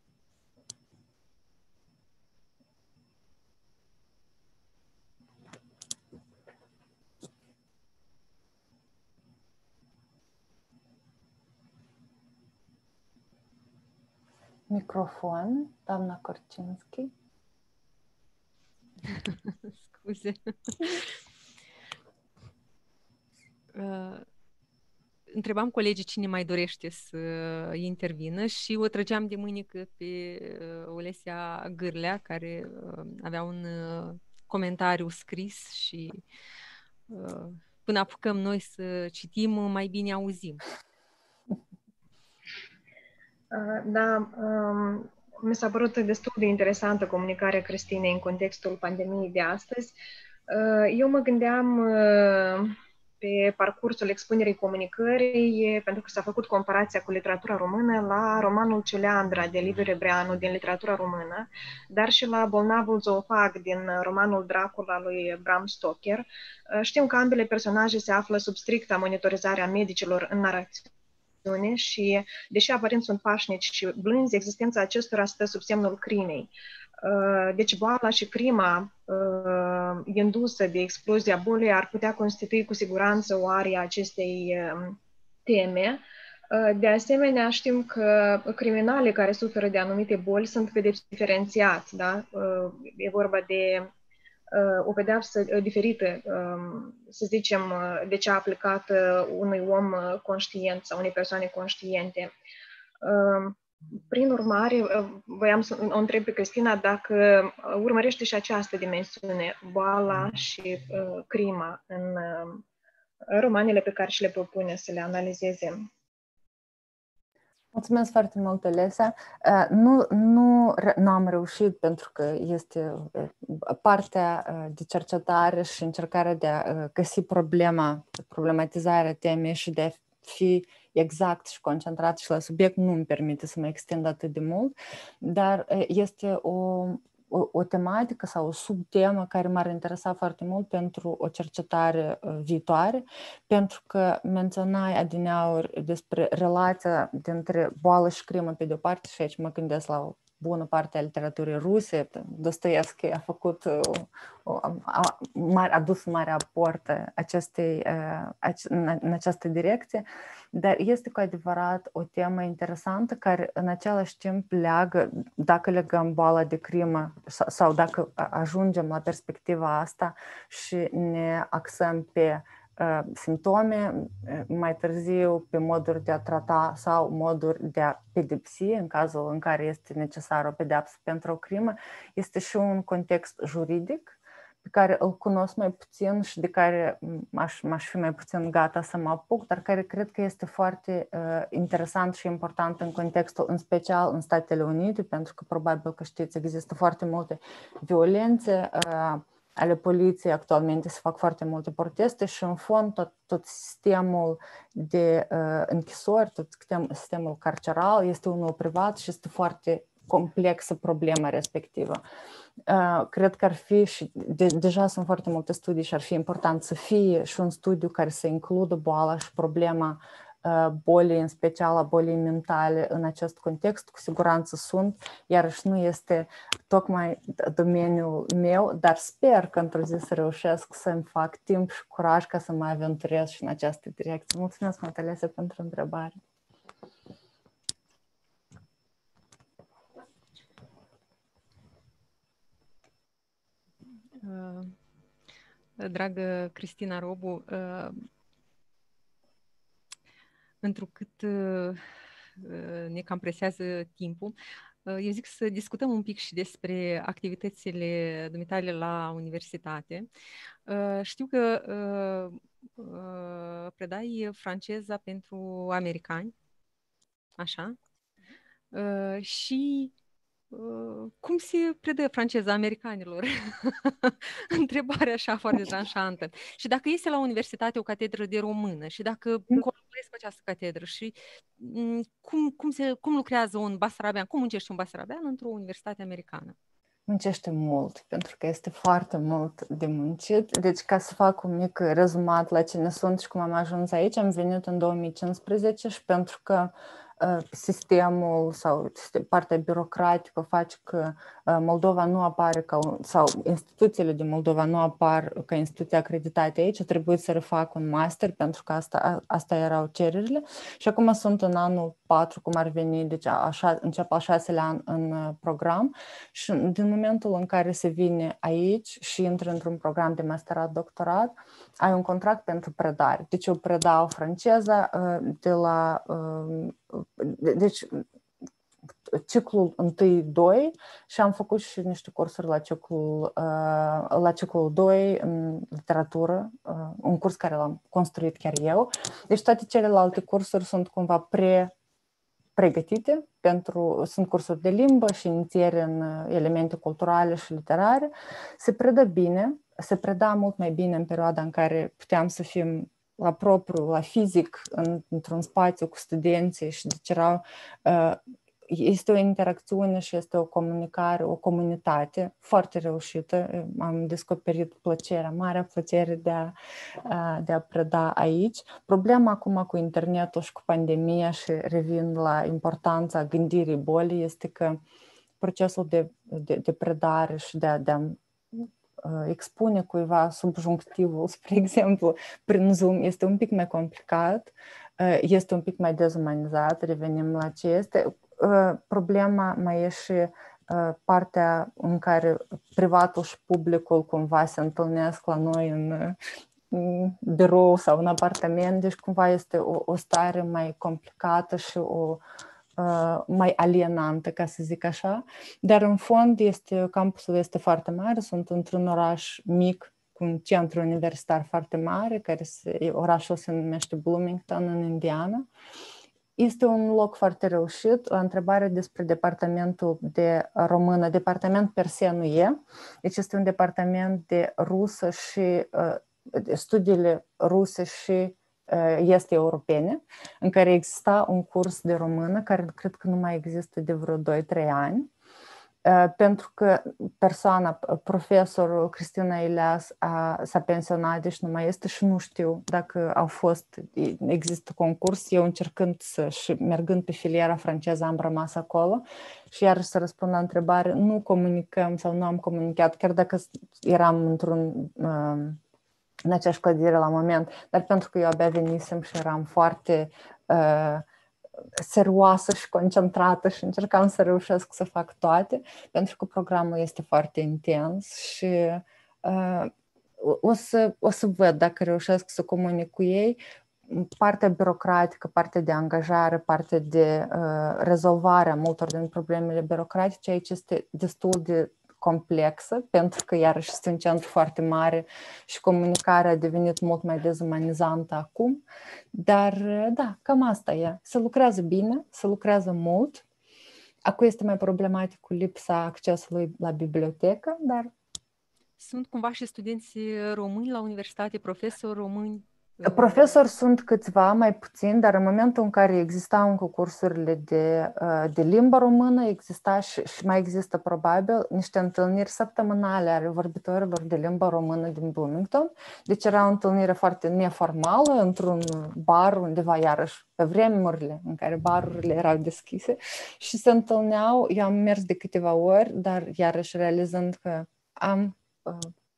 Microfon, doamna Korcinski. Scuze. Uh, întrebam colegii cine mai dorește să intervină și o trăgeam de mâinică pe uh, Olesia Gârlea, care uh, avea un uh, comentariu scris și uh, până apucăm noi să citim, mai bine auzim. Uh, da, um, mi s-a părut destul de interesantă comunicarea Cristinei în contextul pandemiei de astăzi. Uh, eu mă gândeam uh, pe parcursul expunerii comunicării, pentru că s-a făcut comparația cu literatura română la romanul Ciuleandra de Liviu Rebreanu din literatura română, dar și la Bolnavul zoofag din romanul Dracula lui Bram Stoker. Știm că ambele personaje se află sub stricta monitorizare a medicilor în narațiune și, deși aparent sunt pașnici și blânzi, existența acestora stă sub semnul crimei. Uh, deci boala și crima uh, indusă de explozia bolii ar putea constitui cu siguranță o arie a acestei um, teme. Uh, de asemenea, știm că criminalii care suferă de anumite boli sunt pedepsi diferențiați. Da? E vorba de o pedeapsă diferită, um, să zicem, de cea aplicată unui om conștient sau unei persoane conștiente. Prin urmare, voiam să o întreb pe Cristina dacă urmărește și această dimensiune, boala și uh, crima în uh, romanele pe care și le propune să le analizeze. Mulțumesc foarte mult, Elesa. Uh, nu, nu, nu am reușit pentru că este partea de cercetare și încercarea de a găsi problema, problematizarea temei și de a fi exact și concentrat și la subiect nu îmi permite să mă extind atât de mult, dar este o, o, o tematică sau o subtemă care m-ar interesa foarte mult pentru o cercetare viitoare, pentru că menționai adineauri despre relația dintre boală și crimă pe de-o parte și aici mă gândesc la o bună parte a literaturii ruse. Dostoevski a făcut, o, a, a adus mare aport acestei, în această direcție, dar este cu adevărat o temă interesantă care în același timp leagă, dacă legăm boala de crimă sau dacă ajungem la perspectiva asta și ne axăm pe simptome, mai târziu pe moduri de a trata sau moduri de a pedepsi în cazul în care este necesară o pedeapsă pentru o crimă, este și un context juridic pe care îl cunosc mai puțin și de care aș, m-aș fi mai puțin gata să mă apuc, dar care cred că este foarte uh, interesant și important în contextul, în special în Statele Unite, pentru că probabil că știți, există foarte multe violențe, uh, ale poliției actualmente se fac foarte multe proteste și în fond tot, tot sistemul de uh, închisori, tot sistemul carceral este unul privat și este foarte complexă problema respectivă. Uh, cred că ar fi și de, deja sunt foarte multe studii și ar fi important să fie și un studiu care să includă boala și problema bolii, în special a bolii mentale în acest context, cu siguranță sunt, iarăși nu este tocmai domeniul meu, dar sper că într-o zi să reușesc să-mi fac timp și curaj ca să mă aventurez și în această direcție. Mulțumesc, Mătălese, pentru întrebare. Dragă Cristina Robu, întrucât uh, uh, ne cam presează timpul, uh, eu zic să discutăm un pic și despre activitățile dumitale la universitate. Știu că predai franceza pentru americani, așa, și cum se predă franceza americanilor? Întrebarea așa foarte tranșantă. Și dacă este la universitate o catedră de română și dacă mm. colaborezi cu această catedră și mm, cum, cum, se, cum lucrează un basarabean, cum muncește un basarabean într-o universitate americană? muncește mult, pentru că este foarte mult de muncit. Deci, ca să fac un mic rezumat la cine sunt și cum am ajuns aici, am venit în 2015 și pentru că sistemul sau partea birocratică face că Moldova nu apare ca un, sau instituțiile din Moldova nu apar ca instituții acreditate aici, trebuie să refac un master pentru că asta, asta erau cererile și acum sunt în anul 4, cum ar veni, deci așa, încep al șaselea an în program și din momentul în care se vine aici și intră într-un program de masterat-doctorat, ai un contract pentru predare. Deci eu predau franceza de la deci ciclul 1-2 și am făcut și niște cursuri la ciclul, la ciclul 2 în literatură, un curs care l-am construit chiar eu. Deci toate celelalte cursuri sunt cumva pre pregătite pentru, sunt cursuri de limbă și inițiere în elemente culturale și literare. Se predă bine, se preda mult mai bine în perioada în care puteam să fim la propriu, la fizic, în, într-un spațiu cu studenții și deci erau, uh, este o interacțiune și este o comunicare, o comunitate foarte reușită. Am descoperit plăcerea, marea plăcere de a, de a preda aici. Problema acum cu internetul și cu pandemia și revin la importanța gândirii bolii este că procesul de, de, de predare și de a, de a expune cuiva subjunctivul, spre exemplu, prin Zoom, este un pic mai complicat, este un pic mai dezumanizat, revenim la ce este. Problema mai e și partea în care privatul și publicul cumva se întâlnesc la noi în birou sau în apartament, deci cumva este o, o stare mai complicată și o, mai alienantă, ca să zic așa, dar în fond este, campusul este foarte mare, sunt într-un oraș mic cu un centru universitar foarte mare, care se, orașul se numește Bloomington în Indiana. Este un loc foarte reușit. O întrebare despre departamentul de română. Departament per se nu e. Deci este un departament de rusă și uh, studiile ruse și este europene, în care exista un curs de română, care cred că nu mai există de vreo 2-3 ani, pentru că persoana, profesorul Cristina Ileas a, s-a pensionat, deci nu mai este și nu știu dacă au fost, există concurs. Eu încercând să, și mergând pe filiera franceză am rămas acolo și iar să răspund la întrebare, nu comunicăm sau nu am comunicat, chiar dacă eram într-un uh, în aceeași clădire la moment, dar pentru că eu abia venisem și eram foarte uh, serioasă și concentrată și încercam să reușesc să fac toate, pentru că programul este foarte intens și uh, o, să, o să văd dacă reușesc să comunic cu ei. Partea birocratică, partea de angajare, partea de uh, rezolvare a multor din problemele birocratice, aici este destul de complexă, pentru că iarăși este un centru foarte mare și comunicarea a devenit mult mai dezumanizantă acum. Dar da, cam asta e. Se lucrează bine, se lucrează mult. Acum este mai problematic cu lipsa accesului la bibliotecă, dar sunt cumva și studenți români la universitate, profesori români Profesori sunt câțiva, mai puțin, dar în momentul în care existau încă cursurile de, uh, de limba română, exista și, și mai există probabil niște întâlniri săptămânale ale vorbitorilor de limba română din Bloomington. Deci era o întâlnire foarte neformală într-un bar undeva iarăși pe vremurile în care barurile erau deschise și se întâlneau, eu am mers de câteva ori, dar iarăși realizând că am uh,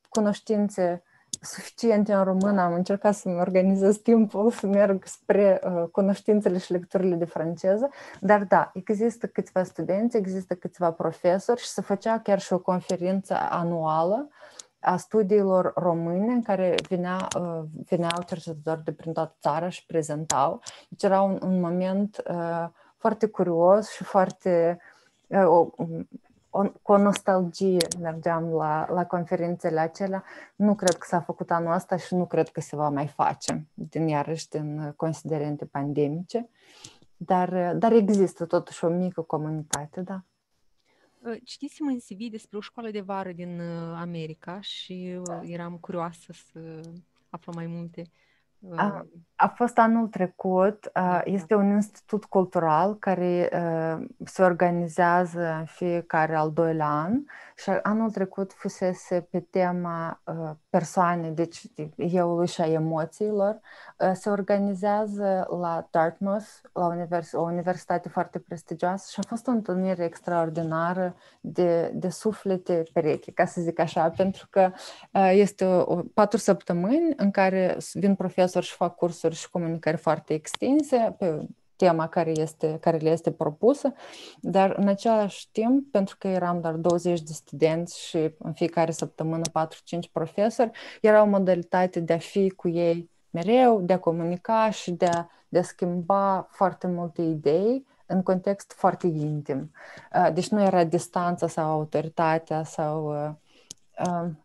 cunoștințe suficient în română, am încercat să-mi organizez timpul să merg spre uh, cunoștințele și lecturile de franceză, dar da, există câțiva studenți, există câțiva profesori și se făcea chiar și o conferință anuală a studiilor române în care vinea, uh, vineau cercetători de prin toată țara și prezentau. Deci era un, un moment uh, foarte curios și foarte uh, o, cu o nostalgie mergeam la, la conferințele acelea. Nu cred că s-a făcut anul ăsta și nu cred că se va mai face, din iarăși din considerente pandemice. Dar, dar există totuși o mică comunitate, da. Citisem în CV despre o școală de vară din America și eram curioasă să aflu mai multe. A, a fost anul trecut. Este un institut cultural care se organizează în fiecare al doilea an și anul trecut fusese pe tema persoane, deci eu și a emoțiilor. Se organizează la Dartmouth, la univers- o universitate foarte prestigioasă și a fost o întâlnire extraordinară de, de suflete pereche, ca să zic așa, pentru că este o, patru săptămâni în care vin profesori și fac cursuri și comunicări foarte extinse pe tema care, este, care le este propusă, dar în același timp, pentru că eram doar 20 de studenți și în fiecare săptămână 4-5 profesori, era o modalitate de a fi cu ei mereu, de a comunica și de a, de a schimba foarte multe idei în context foarte intim. Deci nu era distanța sau autoritatea sau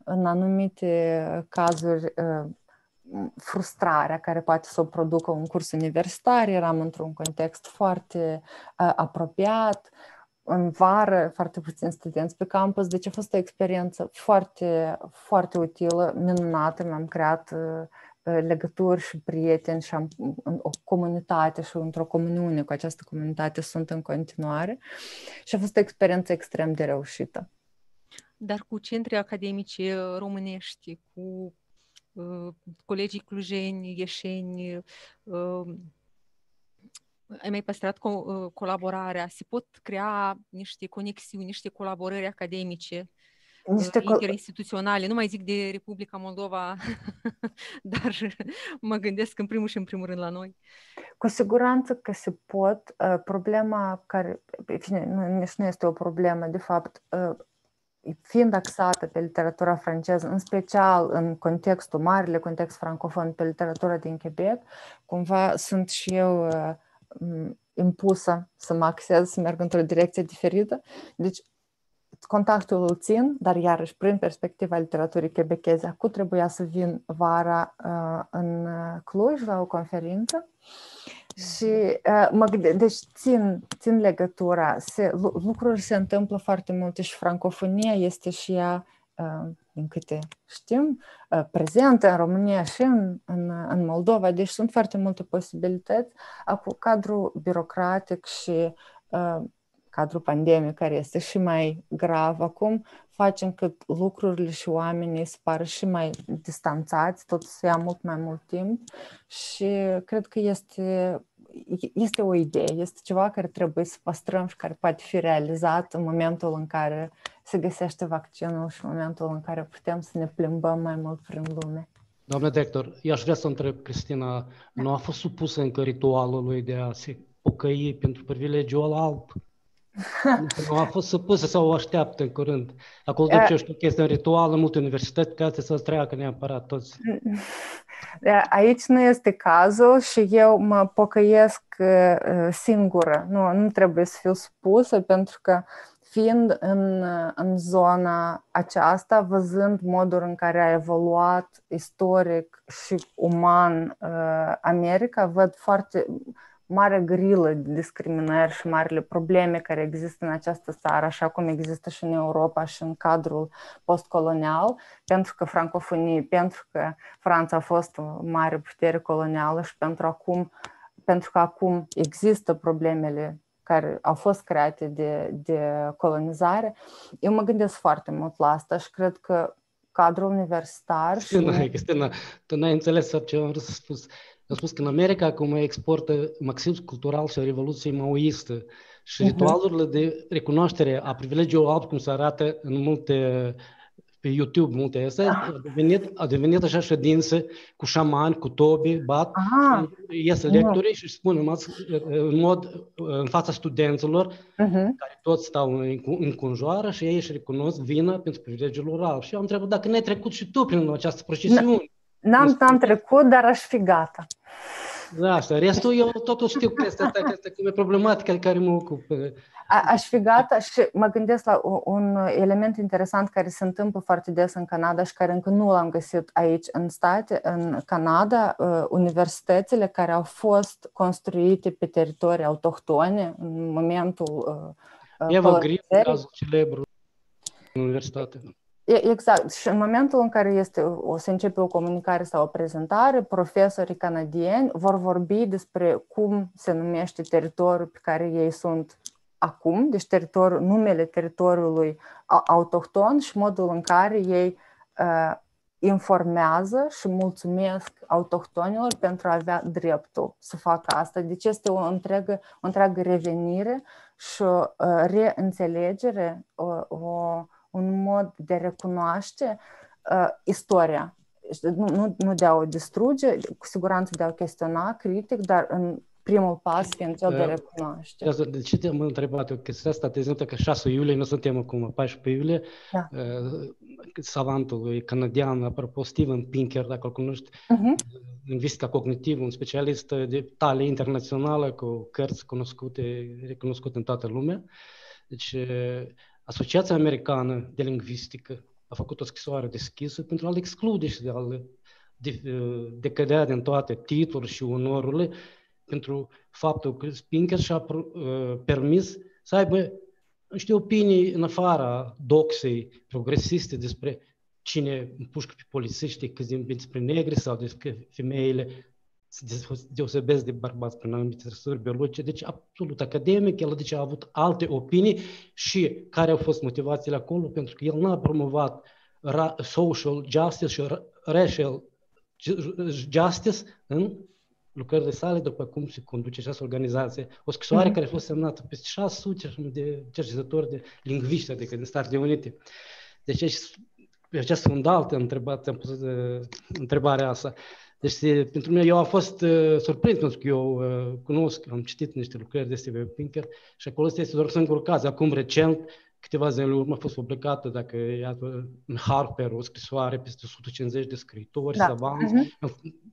în anumite cazuri frustrarea care poate să o producă un curs universitar. Eram într-un context foarte uh, apropiat, în vară, foarte puțini studenți pe campus, deci a fost o experiență foarte, foarte utilă, minunată. Mi-am creat uh, legături și prieteni și am, o comunitate și într-o comuniune cu această comunitate sunt în continuare și a fost o experiență extrem de reușită. Dar cu centri academice românești, cu uh, colegii clujeni, ieșeni, uh, ai mai păstrat co- colaborarea, se pot crea niște conexiuni, niște colaborări academice niște interinstituționale, nu mai zic de Republica Moldova, dar mă gândesc în primul și în primul rând la noi. Cu siguranță că se pot. Problema care, fine, nu, nici nu este o problemă, de fapt, fiind axată pe literatura franceză, în special în contextul, marile context francofon, pe literatura din Quebec, cumva sunt și eu impusă să mă axez, să merg într-o direcție diferită. Deci contactul îl țin, dar iarăși prin perspectiva literaturii quebecheze. Acum trebuia să vin vara uh, în Cluj la o conferință și uh, mă gândesc, deci țin, țin legătura. Se, lucruri se întâmplă foarte multe și francofonia este și ea uh, din câte știm, uh, prezentă în România și în, în, în Moldova, deci sunt foarte multe posibilități. Acum, cadrul birocratic și uh, cadrul pandemic, care este și mai grav acum, face încât lucrurile și oamenii să pară și mai distanțați, tot să ia mult mai mult timp și cred că este, este o idee, este ceva care trebuie să păstrăm și care poate fi realizat în momentul în care se găsește vaccinul și în momentul în care putem să ne plimbăm mai mult prin lume. Doamne director, eu aș vrea să întreb, Cristina, nu a fost supusă încă ritualului de a se pocăi pentru privilegiul alb? nu a fost supusă sau o așteaptă în curând. Acolo, de ce știu că este un ritual în multe universități, că să treacă neapărat toți. Aici nu este cazul și eu mă pocăiesc singură. Nu, nu trebuie să fiu spusă pentru că fiind în, în zona aceasta, văzând modul în care a evoluat istoric și uman America, văd foarte mare grilă de discriminări și marile probleme care există în această țară, așa cum există și în Europa și în cadrul postcolonial, pentru că francofonie, pentru că Franța a fost o mare putere colonială și pentru, acum, pentru că acum există problemele care au fost create de, de colonizare, eu mă gândesc foarte mult la asta și cred că cadrul universitar... Cristina, și... Cristina, tu n-ai înțeles ce am vrut să spus. Am spus că în America acum exportă marxism cultural și o revoluție maoistă și uh-huh. ritualurile de recunoaștere a privilegiului alb, cum se arată în multe pe YouTube multe astea, ah. a devenit, a devenit așa ședință cu șamani, cu tobi, bat, ah. iese lectorii și spun în, în mod în fața studenților, uh-huh. care toți stau în, în conjoară și ei își recunosc vina pentru privilegiul oral. Și eu am întrebat dacă n-ai trecut și tu prin această procesiune. N-am, n-am trecut, dar aș fi gata. Da, asta. Restul eu totul știu că este, asta, că este cum e problematica care mă ocupă. A, aș fi gata și mă gândesc la un element interesant care se întâmplă foarte des în Canada și care încă nu l-am găsit aici în state. În Canada, uh, universitățile care au fost construite pe teritorii autohtone în momentul uh, Eva Green, cazul celebru în universitate. Exact. Și în momentul în care este, o să începe o comunicare sau o prezentare, profesorii canadieni vor vorbi despre cum se numește teritoriul pe care ei sunt acum, deci teritoriul, numele teritoriului autohton și modul în care ei uh, informează și mulțumesc autohtonilor pentru a avea dreptul să facă asta. Deci este o întreagă, o întreagă revenire și o uh, reînțelegere, o, o un mod de recunoaște uh, istoria. Nu, nu, nu de a o distruge, cu siguranță de a o chestiona critic, dar în primul pas fiind cel de recunoaște. De ce te-am întrebat eu chestia asta? Te că 6 iulie, nu suntem acum 14 iulie, da. uh, savantul canadian, apropo Steven Pinker, dacă îl cunoști, uh-huh. în vizica cognitivă, un specialist de tale internațională cu cărți cunoscute, recunoscute în toată lumea. Deci, Asociația Americană de Lingvistică a făcut o scrisoare deschisă pentru a-l exclude și de a-l decădea din toate titlurile și onorurile pentru faptul că Pinker și-a permis să aibă niște opinii în afara doxei progresiste despre cine împușcă pe polițiști, câți despre negri sau despre femeile se deosebesc de bărbați prin anumite trăsături biologice, deci absolut academic, el deci a avut alte opinii și care au fost motivațiile acolo, pentru că el n-a promovat social justice și racial justice în lucrările sale, după cum se conduce această organizație. O scrisoare mm-hmm. care a fost semnată peste 600 de cercetători de lingviști, adică din Statele Unite. Deci, pe această fundaltă întrebat, am pus uh, întrebarea asta. Deci, pentru mine, eu am fost uh, surprins, pentru că eu uh, cunosc, am citit niște lucrări de Steve Pinker și acolo este doar singurul caz. Acum, recent, câteva zile în urmă a fost publicată, dacă iată, în Harper, o scrisoare peste 150 de scriitori, da. savanți, uh-huh. în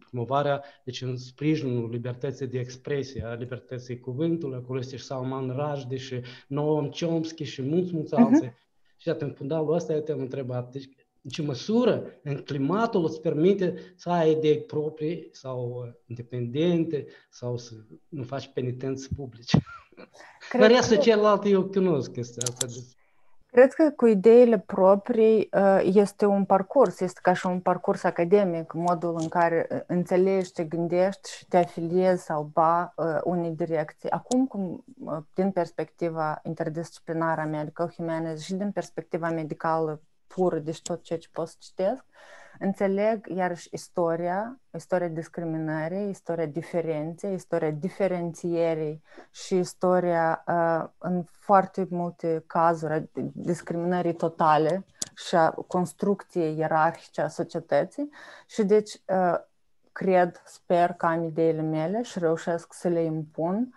promovarea, deci în sprijinul libertății de expresie, a libertății cuvântului, acolo este și Salman Rushdie și Noam Chomsky și mulți, mulți uh-huh. alții. Și iată, în fundalul ăsta, eu te-am întrebat, deci, în ce măsură în climatul îți permite să ai idei proprii sau independente sau să nu faci penitențe publice. Cred Dar restul că... celălalt eu cunosc chestia asta. Cred că cu ideile proprii uh, este un parcurs, este ca și un parcurs academic, modul în care uh, înțelegi, te gândești și te afiliezi sau ba uh, unei direcții. Acum, cum, din perspectiva interdisciplinară a medical humanities și din perspectiva medicală pură, deci tot ceea ce pot să citesc, înțeleg iarăși istoria, istoria discriminării, istoria diferenței, istoria diferențierii și istoria uh, în foarte multe cazuri a discriminării totale și a construcției ierarhice a societății și deci uh, cred, sper că am ideile mele și reușesc să le impun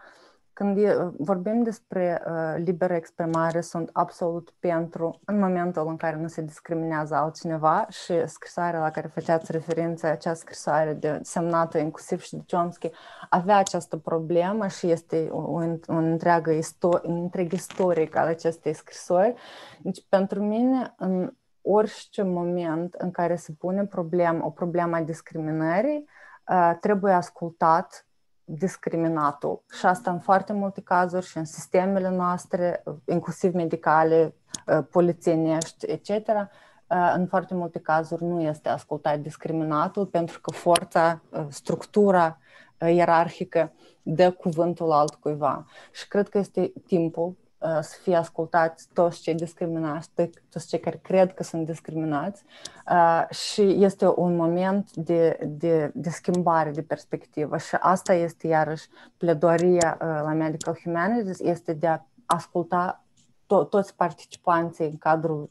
când vorbim despre uh, liberă exprimare, sunt absolut pentru în momentul în care nu se discriminează altcineva și scrisoarea la care făceați referință, acea scrisoare de, semnată inclusiv și de Chomsky, avea această problemă și este o, o, o întreagă isto- un întreg istoric al acestei scrisori. Deci, pentru mine, în orice moment în care se pune problem, o problemă a discriminării, uh, trebuie ascultat discriminatul. Și asta în foarte multe cazuri și în sistemele noastre, inclusiv medicale, uh, polițienești, etc., uh, în foarte multe cazuri nu este ascultat discriminatul pentru că forța, uh, structura ierarhică dă cuvântul altcuiva. Și cred că este timpul Uh, să fie ascultați toți cei discriminați, toți cei care cred că sunt discriminați uh, și este un moment de, de, de schimbare de perspectivă și asta este iarăși pledoaria uh, la Medical Humanities, este de a asculta to- toți participanții în cadrul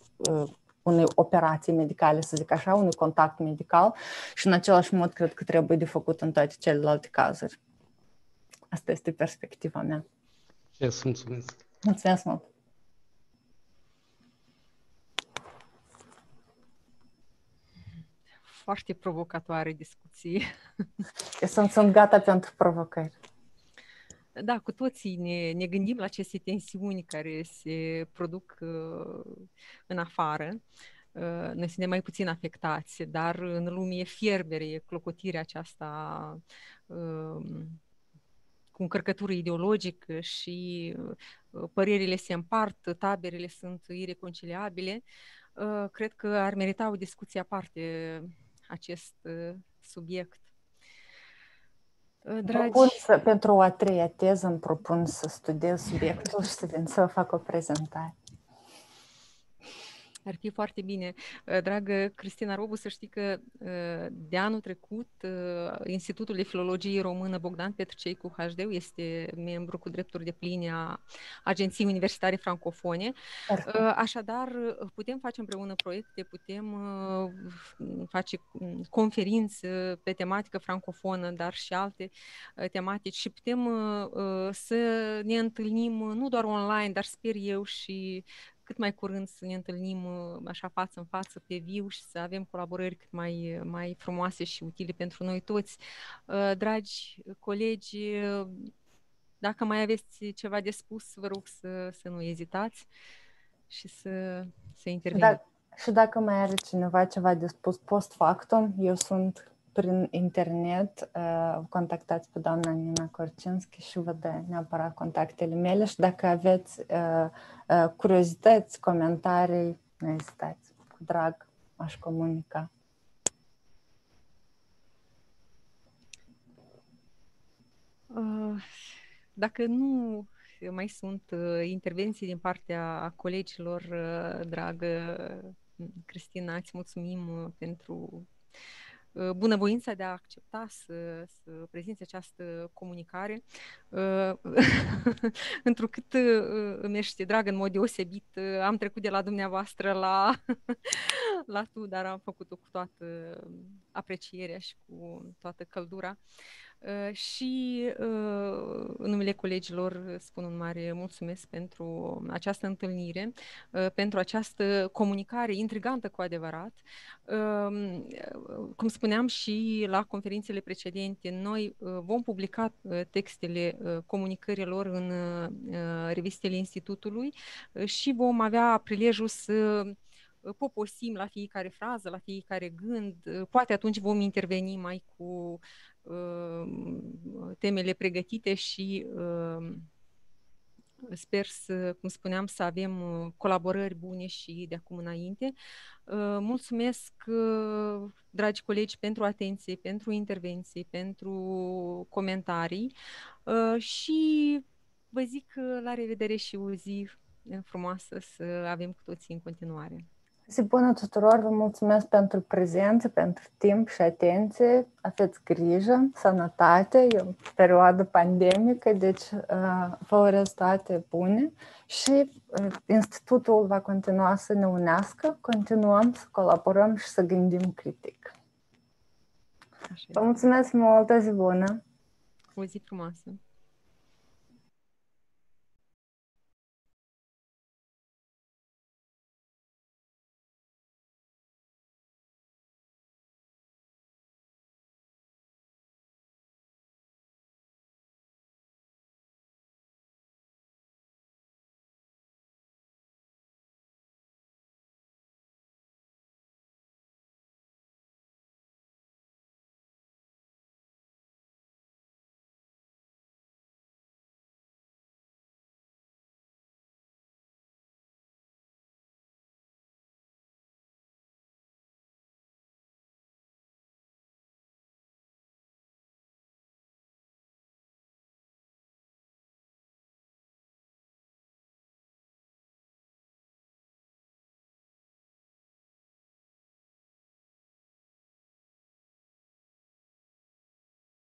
unei operații medicale, să zic așa, unui contact medical și în același mod cred că trebuie de făcut în toate celelalte cazuri. Asta este perspectiva mea. Yes, mulțumesc. Mulțumesc mult! Foarte provocatoare discuții. Sunt, sunt gata pentru provocări. Da, cu toții ne, ne gândim la aceste tensiuni care se produc uh, în afară. Uh, noi suntem mai puțin afectați, dar în lume e fierbere, e clocotirea aceasta uh, cu încărcătură ideologică și uh, părerile se împart, taberele sunt ireconciliabile, uh, cred că ar merita o discuție aparte acest uh, subiect. Dragi... Propun să, pentru o a treia teză îmi propun să studiez subiectul și să vin să fac o prezentare. Ar fi foarte bine. Uh, dragă Cristina Robu, să știi că uh, de anul trecut uh, Institutul de Filologie Română Bogdan Petrcei cu HD este membru cu drepturi de pline a Agenției Universitare Francofone. Așadar, putem face împreună proiecte, putem face conferințe pe tematică francofonă, dar și alte tematici și putem să ne întâlnim nu doar online, dar sper eu și cât mai curând să ne întâlnim uh, așa față în față pe viu și să avem colaborări cât mai, mai frumoase și utile pentru noi toți. Uh, dragi colegi, uh, dacă mai aveți ceva de spus, vă rog să, să nu ezitați și să, să interveniți. Da, și dacă mai are cineva ceva de spus post factum, eu sunt prin internet, uh, contactați pe doamna Nina Corcinski și vă dă neapărat contactele mele și dacă aveți uh, uh, curiozități, comentarii, nu ezitați, cu drag aș comunica. Dacă nu mai sunt intervenții din partea colegilor, dragă Cristina, îți mulțumim pentru Uh, bunăvoința de a accepta să, să prezinți această comunicare, uh, întrucât uh, îmi ești drag în mod deosebit. Am trecut de la dumneavoastră la, la tu, dar am făcut-o cu toată aprecierea și cu toată căldura. Uh, și uh, în numele colegilor spun un mare mulțumesc pentru această întâlnire, uh, pentru această comunicare intrigantă cu adevărat. Um, cum spuneam și la conferințele precedente, noi vom publica textele comunicărilor în revistele Institutului și vom avea prilejul să poposim la fiecare frază, la fiecare gând. Poate atunci vom interveni mai cu Uh, temele pregătite și uh, sper să, cum spuneam, să avem uh, colaborări bune și de acum înainte. Mulțumesc, dragi colegi, pentru atenție, pentru intervenții, pentru comentarii și vă zic la revedere și o zi frumoasă să avem cu toții în continuare. Zi bună tuturor, vă mulțumesc pentru prezență, pentru timp și atenție. Aveți grijă, sănătate, e o perioadă pandemică, deci uh, vă urez toate bune și uh, Institutul va continua să ne unească, continuăm să colaborăm și să gândim critic. Așa. Vă mulțumesc mult, o zi bună! O zi frumoasă!